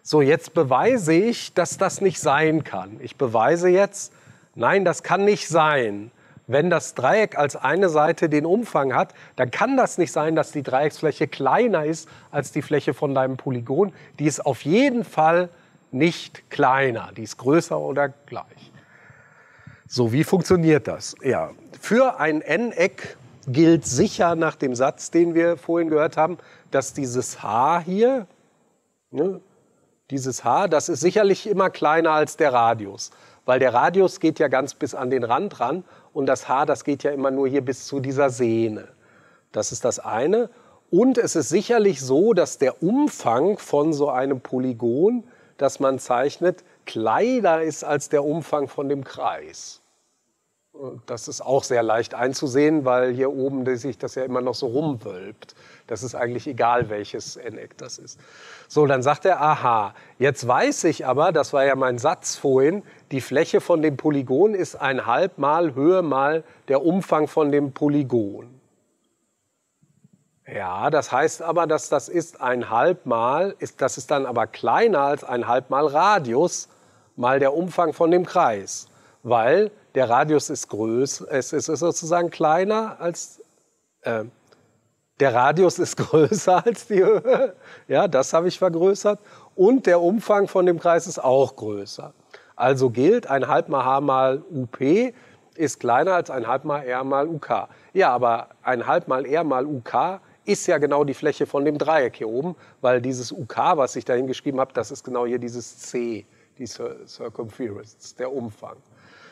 So, jetzt beweise ich, dass das nicht sein kann. Ich beweise jetzt, nein, das kann nicht sein. Wenn das Dreieck als eine Seite den Umfang hat, dann kann das nicht sein, dass die Dreiecksfläche kleiner ist als die Fläche von deinem Polygon. Die ist auf jeden Fall nicht kleiner, die ist größer oder gleich. So, wie funktioniert das? Ja, für ein n-Eck gilt sicher nach dem Satz, den wir vorhin gehört haben, dass dieses h hier, ne, dieses h, das ist sicherlich immer kleiner als der Radius, weil der Radius geht ja ganz bis an den Rand ran und das Haar, das geht ja immer nur hier bis zu dieser Sehne. Das ist das eine. Und es ist sicherlich so, dass der Umfang von so einem Polygon, das man zeichnet, kleiner ist als der Umfang von dem Kreis. Das ist auch sehr leicht einzusehen, weil hier oben sich das ja immer noch so rumwölbt. Das ist eigentlich egal, welches N-Eck das ist. So, dann sagt er, aha, jetzt weiß ich aber, das war ja mein Satz vorhin, die Fläche von dem Polygon ist ein halb mal Höhe mal der Umfang von dem Polygon. Ja, das heißt aber, dass das ist ein halb mal, ist, das ist dann aber kleiner als ein halb mal Radius mal der Umfang von dem Kreis, weil der Radius ist größer, es ist sozusagen kleiner als, äh, der Radius ist größer als die Höhe, ja, das habe ich vergrößert. Und der Umfang von dem Kreis ist auch größer. Also gilt, ein halb mal h mal UP ist kleiner als ein halb mal r mal UK. Ja, aber ein halb mal r mal UK ist ja genau die Fläche von dem Dreieck hier oben, weil dieses UK, was ich da hingeschrieben habe, das ist genau hier dieses C, die Circumference, der Umfang.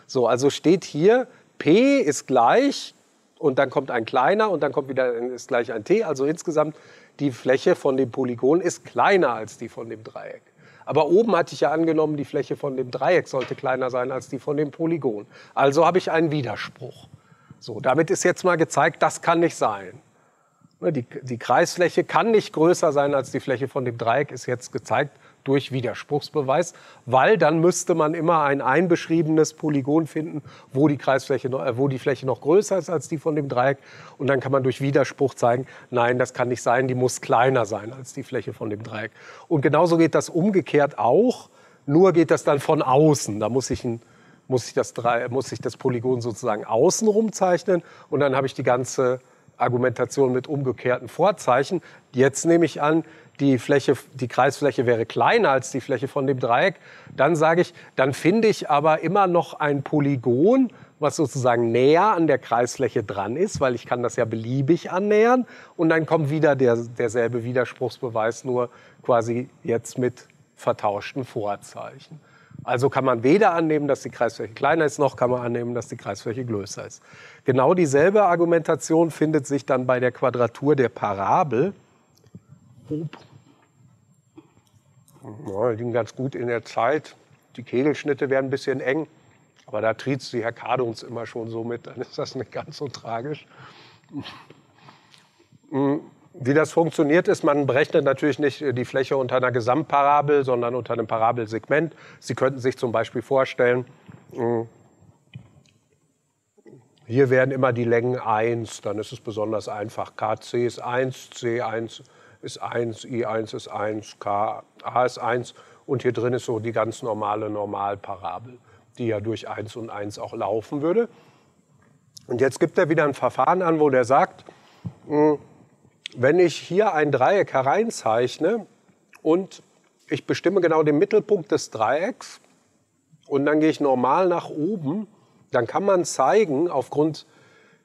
So, also steht hier, P ist gleich und dann kommt ein kleiner und dann kommt wieder ist gleich ein t. Also insgesamt die Fläche von dem Polygon ist kleiner als die von dem Dreieck. Aber oben hatte ich ja angenommen, die Fläche von dem Dreieck sollte kleiner sein als die von dem Polygon. Also habe ich einen Widerspruch. So, damit ist jetzt mal gezeigt, das kann nicht sein. Ne, die, die Kreisfläche kann nicht größer sein als die Fläche von dem Dreieck, ist jetzt gezeigt durch Widerspruchsbeweis, weil dann müsste man immer ein einbeschriebenes Polygon finden, wo die Kreisfläche, äh, wo die Fläche noch größer ist als die von dem Dreieck. Und dann kann man durch Widerspruch zeigen, nein, das kann nicht sein, die muss kleiner sein als die Fläche von dem Dreieck. Und genauso geht das umgekehrt auch, nur geht das dann von außen. Da muss ich ein muss ich das, muss ich das Polygon sozusagen außenrum zeichnen und dann habe ich die ganze Argumentation mit umgekehrten Vorzeichen. Jetzt nehme ich an, die, Fläche, die Kreisfläche wäre kleiner als die Fläche von dem Dreieck, dann sage ich, dann finde ich aber immer noch ein Polygon, was sozusagen näher an der Kreisfläche dran ist, weil ich kann das ja beliebig annähern. Und dann kommt wieder der, derselbe Widerspruchsbeweis, nur quasi jetzt mit vertauschten Vorzeichen. Also kann man weder annehmen, dass die Kreisfläche kleiner ist, noch kann man annehmen, dass die Kreisfläche größer ist. Genau dieselbe Argumentation findet sich dann bei der Quadratur der Parabel. Ja, liegen ganz gut in der Zeit. Die Kegelschnitte werden ein bisschen eng, aber da triezt die Herr Kade uns immer schon so mit, dann ist das nicht ganz so tragisch. Hm, wie das funktioniert ist, man berechnet natürlich nicht die Fläche unter einer Gesamtparabel, sondern unter einem Parabelsegment. Sie könnten sich zum Beispiel vorstellen, hm, hier werden immer die Längen 1, dann ist es besonders einfach. KC ist 1, C1 ist 1, I1 ist 1, K, A ist 1 und hier drin ist so die ganz normale Normalparabel, die ja durch 1 und 1 auch laufen würde. Und jetzt gibt er wieder ein Verfahren an, wo der sagt, hm, wenn ich hier ein Dreieck hereinzeichne und ich bestimme genau den Mittelpunkt des Dreiecks und dann gehe ich normal nach oben, dann kann man zeigen, aufgrund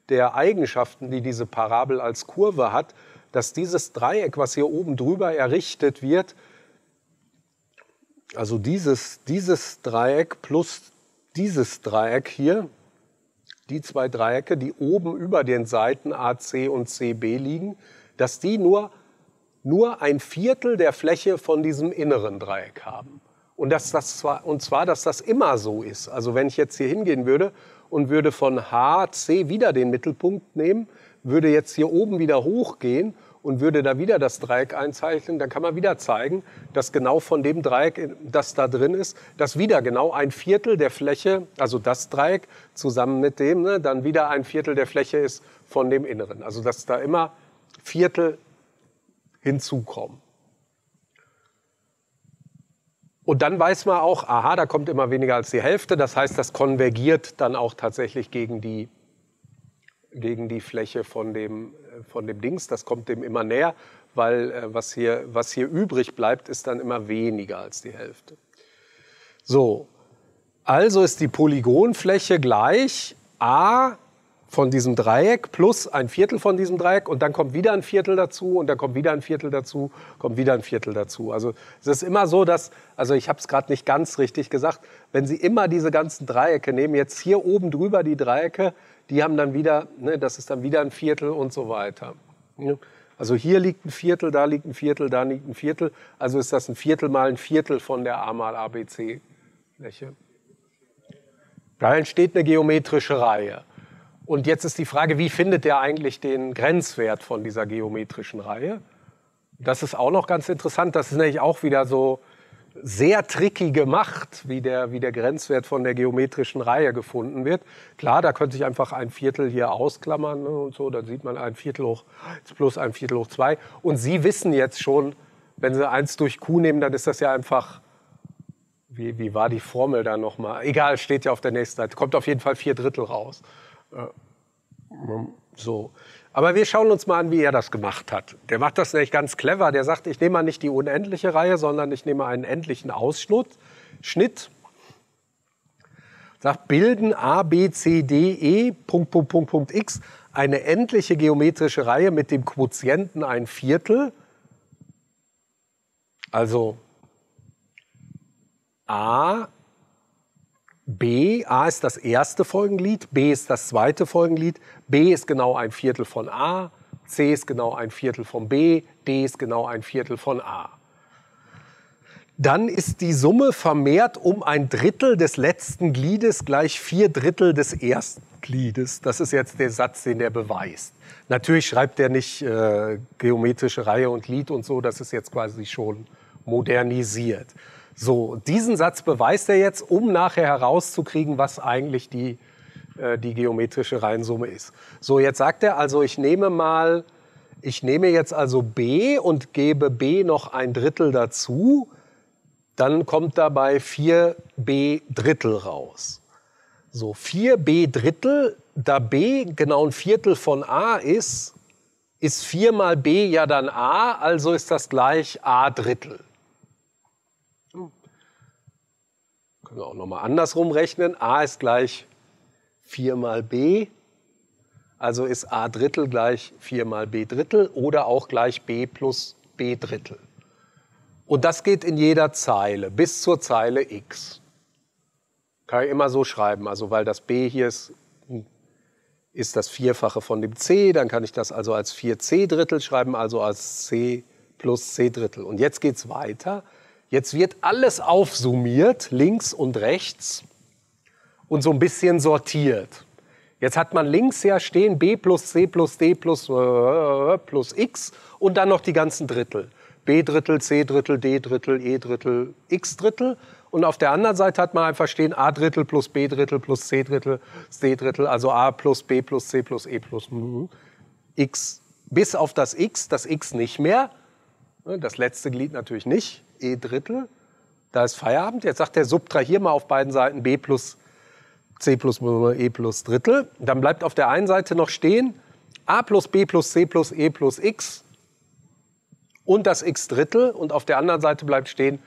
der Eigenschaften, die diese Parabel als Kurve hat, dass dieses Dreieck, was hier oben drüber errichtet wird, also dieses, dieses Dreieck plus dieses Dreieck hier, die zwei Dreiecke, die oben über den Seiten AC und CB liegen, dass die nur nur ein Viertel der Fläche von diesem inneren Dreieck haben. Und, dass das zwar, und zwar, dass das immer so ist. Also wenn ich jetzt hier hingehen würde und würde von HC wieder den Mittelpunkt nehmen, würde jetzt hier oben wieder hochgehen und würde da wieder das Dreieck einzeichnen, dann kann man wieder zeigen, dass genau von dem Dreieck, das da drin ist, dass wieder genau ein Viertel der Fläche, also das Dreieck zusammen mit dem, ne, dann wieder ein Viertel der Fläche ist von dem Inneren. Also dass da immer Viertel hinzukommen. Und dann weiß man auch, aha, da kommt immer weniger als die Hälfte. Das heißt, das konvergiert dann auch tatsächlich gegen die, gegen die Fläche von dem, von dem Dings. Das kommt dem immer näher, weil äh, was, hier, was hier übrig bleibt, ist dann immer weniger als die Hälfte. So, also ist die Polygonfläche gleich a von diesem Dreieck plus ein Viertel von diesem Dreieck und dann kommt wieder ein Viertel dazu und dann kommt wieder ein Viertel dazu, kommt wieder ein Viertel dazu. Also es ist immer so, dass, also ich habe es gerade nicht ganz richtig gesagt, wenn Sie immer diese ganzen Dreiecke nehmen, jetzt hier oben drüber die Dreiecke, die haben dann wieder, ne, das ist dann wieder ein Viertel und so weiter. Also hier liegt ein Viertel, da liegt ein Viertel, da liegt ein Viertel. Also ist das ein Viertel mal ein Viertel von der A mal ABC-Fläche. Da entsteht eine geometrische Reihe. Und jetzt ist die Frage, wie findet er eigentlich den Grenzwert von dieser geometrischen Reihe? Das ist auch noch ganz interessant. Das ist nämlich auch wieder so sehr tricky gemacht, wie der, wie der Grenzwert von der geometrischen Reihe gefunden wird. Klar, da könnte ich einfach ein Viertel hier ausklammern ne, und so, dann sieht man ein Viertel hoch plus ein Viertel hoch zwei. Und Sie wissen jetzt schon, wenn Sie eins durch Q nehmen, dann ist das ja einfach, wie, wie war die Formel da nochmal? Egal, steht ja auf der nächsten Seite. Kommt auf jeden Fall vier Drittel raus. So. Aber wir schauen uns mal an, wie er das gemacht hat. Der macht das nämlich ganz clever. Der sagt, ich nehme mal nicht die unendliche Reihe, sondern ich nehme einen endlichen Ausschnitt. Schnitt. Sagt, bilden A, B, C, D, E, Punkt, Punkt, Punkt, Punkt, X eine endliche geometrische Reihe mit dem Quotienten ein Viertel. Also A B, A ist das erste Folgenglied, B ist das zweite Folgenglied, B ist genau ein Viertel von A, C ist genau ein Viertel von B, D ist genau ein Viertel von A. Dann ist die Summe vermehrt um ein Drittel des letzten Gliedes gleich vier Drittel des ersten Gliedes. Das ist jetzt der Satz, den er beweist. Natürlich schreibt er nicht äh, geometrische Reihe und Glied und so, das ist jetzt quasi schon modernisiert. So, diesen Satz beweist er jetzt, um nachher herauszukriegen, was eigentlich die, äh, die geometrische Reihensumme ist. So, jetzt sagt er also, ich nehme mal, ich nehme jetzt also b und gebe b noch ein Drittel dazu, dann kommt dabei 4b Drittel raus. So, 4b Drittel, da b genau ein Viertel von a ist, ist 4 mal b ja dann a, also ist das gleich a Drittel. Können wir auch nochmal andersrum rechnen. a ist gleich 4 mal b. Also ist a Drittel gleich 4 mal b Drittel oder auch gleich b plus b Drittel. Und das geht in jeder Zeile bis zur Zeile x. Kann ich immer so schreiben, also weil das b hier ist, ist das Vierfache von dem c, dann kann ich das also als 4c Drittel schreiben, also als c plus c Drittel. Und jetzt geht es weiter. Jetzt wird alles aufsummiert, links und rechts, und so ein bisschen sortiert. Jetzt hat man links ja stehen b plus c plus d plus, äh, plus x und dann noch die ganzen Drittel. b Drittel, c Drittel, d Drittel, e Drittel, x Drittel. Und auf der anderen Seite hat man einfach stehen a Drittel plus b Drittel plus c Drittel, c Drittel, also a plus b plus c plus e plus x. Bis auf das x, das x nicht mehr. Das letzte Glied natürlich nicht. E Drittel. Da ist Feierabend. Jetzt sagt er, subtrahier mal auf beiden Seiten B plus C plus E plus Drittel. Dann bleibt auf der einen Seite noch stehen A plus B plus C plus E plus X und das X Drittel. Und auf der anderen Seite bleibt stehen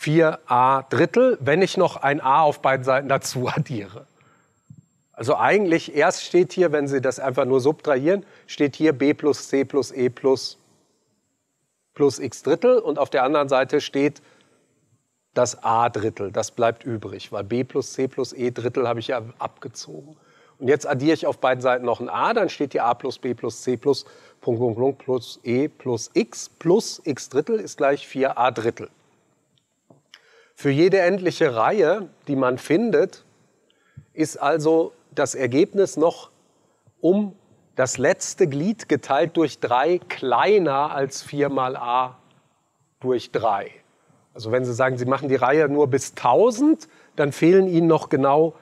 4a Drittel, wenn ich noch ein a auf beiden Seiten dazu addiere. Also eigentlich erst steht hier, wenn Sie das einfach nur subtrahieren, steht hier b plus c plus e plus plus x Drittel und auf der anderen Seite steht das a Drittel. Das bleibt übrig, weil b plus c plus e Drittel habe ich ja abgezogen. Und jetzt addiere ich auf beiden Seiten noch ein a, dann steht hier a plus b plus c plus Punkt, Punkt, Punkt plus e plus x plus x Drittel ist gleich 4a Drittel. Für jede endliche Reihe, die man findet, ist also das Ergebnis noch um das letzte Glied geteilt durch 3 kleiner als 4 mal a durch 3. Also wenn Sie sagen, Sie machen die Reihe nur bis 1000, dann fehlen Ihnen noch genau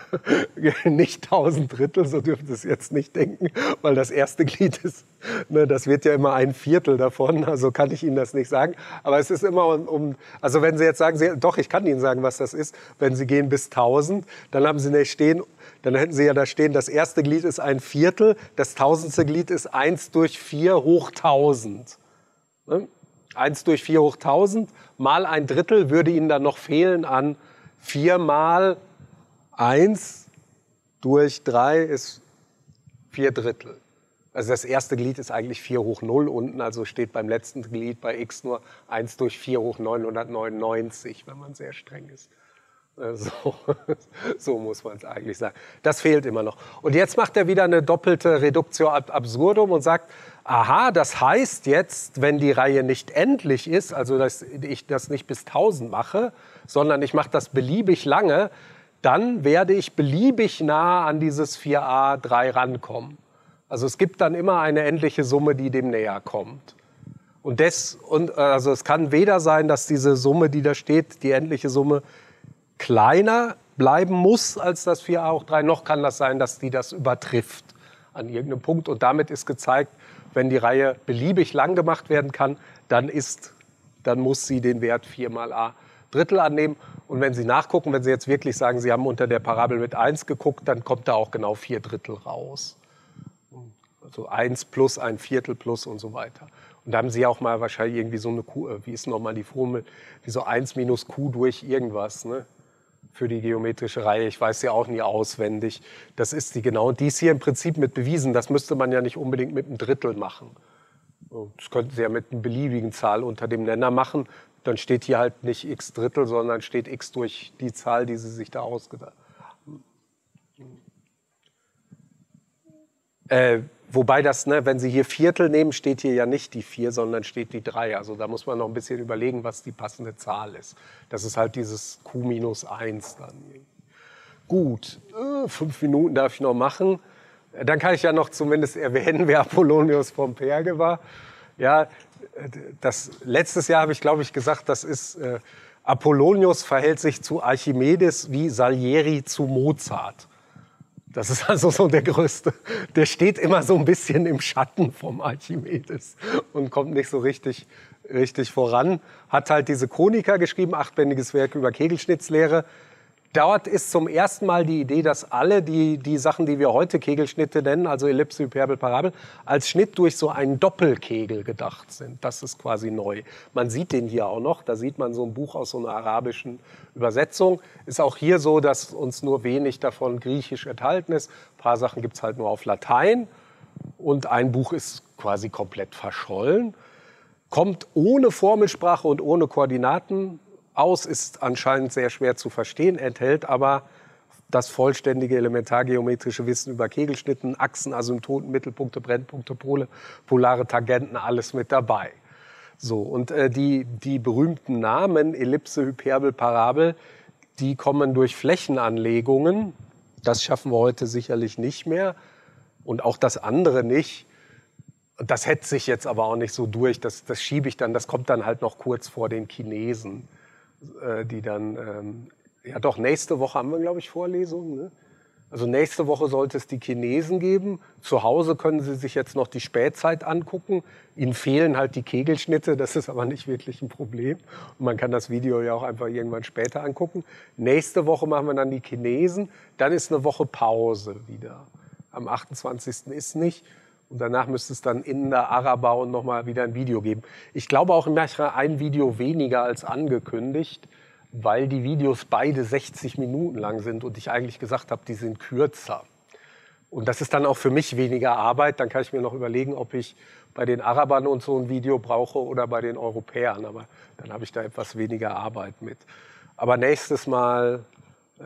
nicht tausend Drittel, so dürfen Sie es jetzt nicht denken, weil das erste Glied ist, ne, das wird ja immer ein Viertel davon, also kann ich Ihnen das nicht sagen. Aber es ist immer um, um also wenn Sie jetzt sagen, Sie, doch, ich kann Ihnen sagen, was das ist, wenn Sie gehen bis 1000, dann haben Sie nicht stehen, dann hätten Sie ja da stehen, das erste Glied ist ein Viertel, das tausendste Glied ist 1 durch 4 hoch 1000. Ne? 1 durch 4 hoch 1000 mal ein Drittel würde Ihnen dann noch fehlen an 4 mal 1 durch 3 ist 4 Drittel. Also das erste Glied ist eigentlich 4 hoch 0 unten, also steht beim letzten Glied bei x nur 1 durch 4 hoch 999, wenn man sehr streng ist. Äh, so, so muss man es eigentlich sagen. Das fehlt immer noch. Und jetzt macht er wieder eine doppelte Reduktio ad absurdum und sagt, aha, das heißt jetzt, wenn die Reihe nicht endlich ist, also dass ich das nicht bis 1000 mache, sondern ich mache das beliebig lange, dann werde ich beliebig nah an dieses 4a3 rankommen. Also es gibt dann immer eine endliche Summe, die dem näher kommt. Und, des, und also es kann weder sein, dass diese Summe, die da steht, die endliche Summe, kleiner bleiben muss als das 4a hoch 3, noch kann das sein, dass die das übertrifft an irgendeinem Punkt. Und damit ist gezeigt, wenn die Reihe beliebig lang gemacht werden kann, dann, ist, dann muss sie den Wert 4 mal a Drittel annehmen. Und wenn Sie nachgucken, wenn Sie jetzt wirklich sagen, Sie haben unter der Parabel mit 1 geguckt, dann kommt da auch genau 4 Drittel raus. Also 1 plus ein Viertel plus und so weiter. Und da haben Sie auch mal wahrscheinlich irgendwie so eine Q, äh, wie ist nochmal die Formel, wie so 1 minus Q durch irgendwas, ne? Für die geometrische Reihe. Ich weiß sie auch nie auswendig. Das ist die genau. Und die ist hier im Prinzip mit bewiesen. Das müsste man ja nicht unbedingt mit einem Drittel machen. Das könnten Sie ja mit einer beliebigen Zahl unter dem Nenner machen dann steht hier halt nicht x Drittel, sondern steht x durch die Zahl, die Sie sich da ausgedacht haben. Äh, wobei das, ne, wenn Sie hier Viertel nehmen, steht hier ja nicht die 4, sondern steht die 3. Also da muss man noch ein bisschen überlegen, was die passende Zahl ist. Das ist halt dieses Q minus 1 dann. Gut, äh, fünf Minuten darf ich noch machen. Dann kann ich ja noch zumindest erwähnen, wer Apollonius vom Perge war. Ja, das, letztes Jahr habe ich, glaube ich, gesagt, das ist äh, Apollonius verhält sich zu Archimedes wie Salieri zu Mozart. Das ist also so der größte. Der steht immer so ein bisschen im Schatten vom Archimedes und kommt nicht so richtig, richtig voran. Hat halt diese Chronika geschrieben, achtbändiges Werk über Kegelschnitzlehre. Dort ist zum ersten Mal die Idee, dass alle die, die Sachen, die wir heute Kegelschnitte nennen, also Ellipse, Hyperbel, Parabel, als Schnitt durch so einen Doppelkegel gedacht sind. Das ist quasi neu. Man sieht den hier auch noch. Da sieht man so ein Buch aus so einer arabischen Übersetzung. Ist auch hier so, dass uns nur wenig davon griechisch enthalten ist. Ein paar Sachen gibt es halt nur auf Latein. Und ein Buch ist quasi komplett verschollen. Kommt ohne Formelsprache und ohne Koordinaten aus, ist anscheinend sehr schwer zu verstehen, enthält aber das vollständige elementargeometrische Wissen über Kegelschnitten, Achsen, Asymptoten, Mittelpunkte, Brennpunkte, Pole, polare Tangenten, alles mit dabei. So, und äh, die, die berühmten Namen Ellipse, Hyperbel, Parabel, die kommen durch Flächenanlegungen. Das schaffen wir heute sicherlich nicht mehr. Und auch das andere nicht. Das hetzt sich jetzt aber auch nicht so durch. Das, das schiebe ich dann, das kommt dann halt noch kurz vor den Chinesen. Äh, die dann, ähm, ja doch, nächste Woche haben wir, glaube ich, Vorlesungen. Ne? Also nächste Woche sollte es die Chinesen geben. Zu Hause können Sie sich jetzt noch die Spätzeit angucken. Ihnen fehlen halt die Kegelschnitte, das ist aber nicht wirklich ein Problem. Und man kann das Video ja auch einfach irgendwann später angucken. Nächste Woche machen wir dann die Chinesen. Dann ist eine Woche Pause wieder. Am 28. ist nicht. Und danach müsste es dann in der Araber und nochmal wieder ein Video geben. Ich glaube auch im Nachhinein ein Video weniger als angekündigt, weil die Videos beide 60 Minuten lang sind und ich eigentlich gesagt habe, die sind kürzer. Und das ist dann auch für mich weniger Arbeit. Dann kann ich mir noch überlegen, ob ich bei den Arabern und so ein Video brauche oder bei den Europäern. Aber dann habe ich da etwas weniger Arbeit mit. Aber nächstes Mal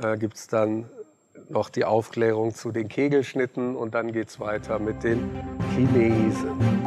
äh, gibt es dann noch die Aufklärung zu den Kegelschnitten und dann geht es weiter mit den Chinesen.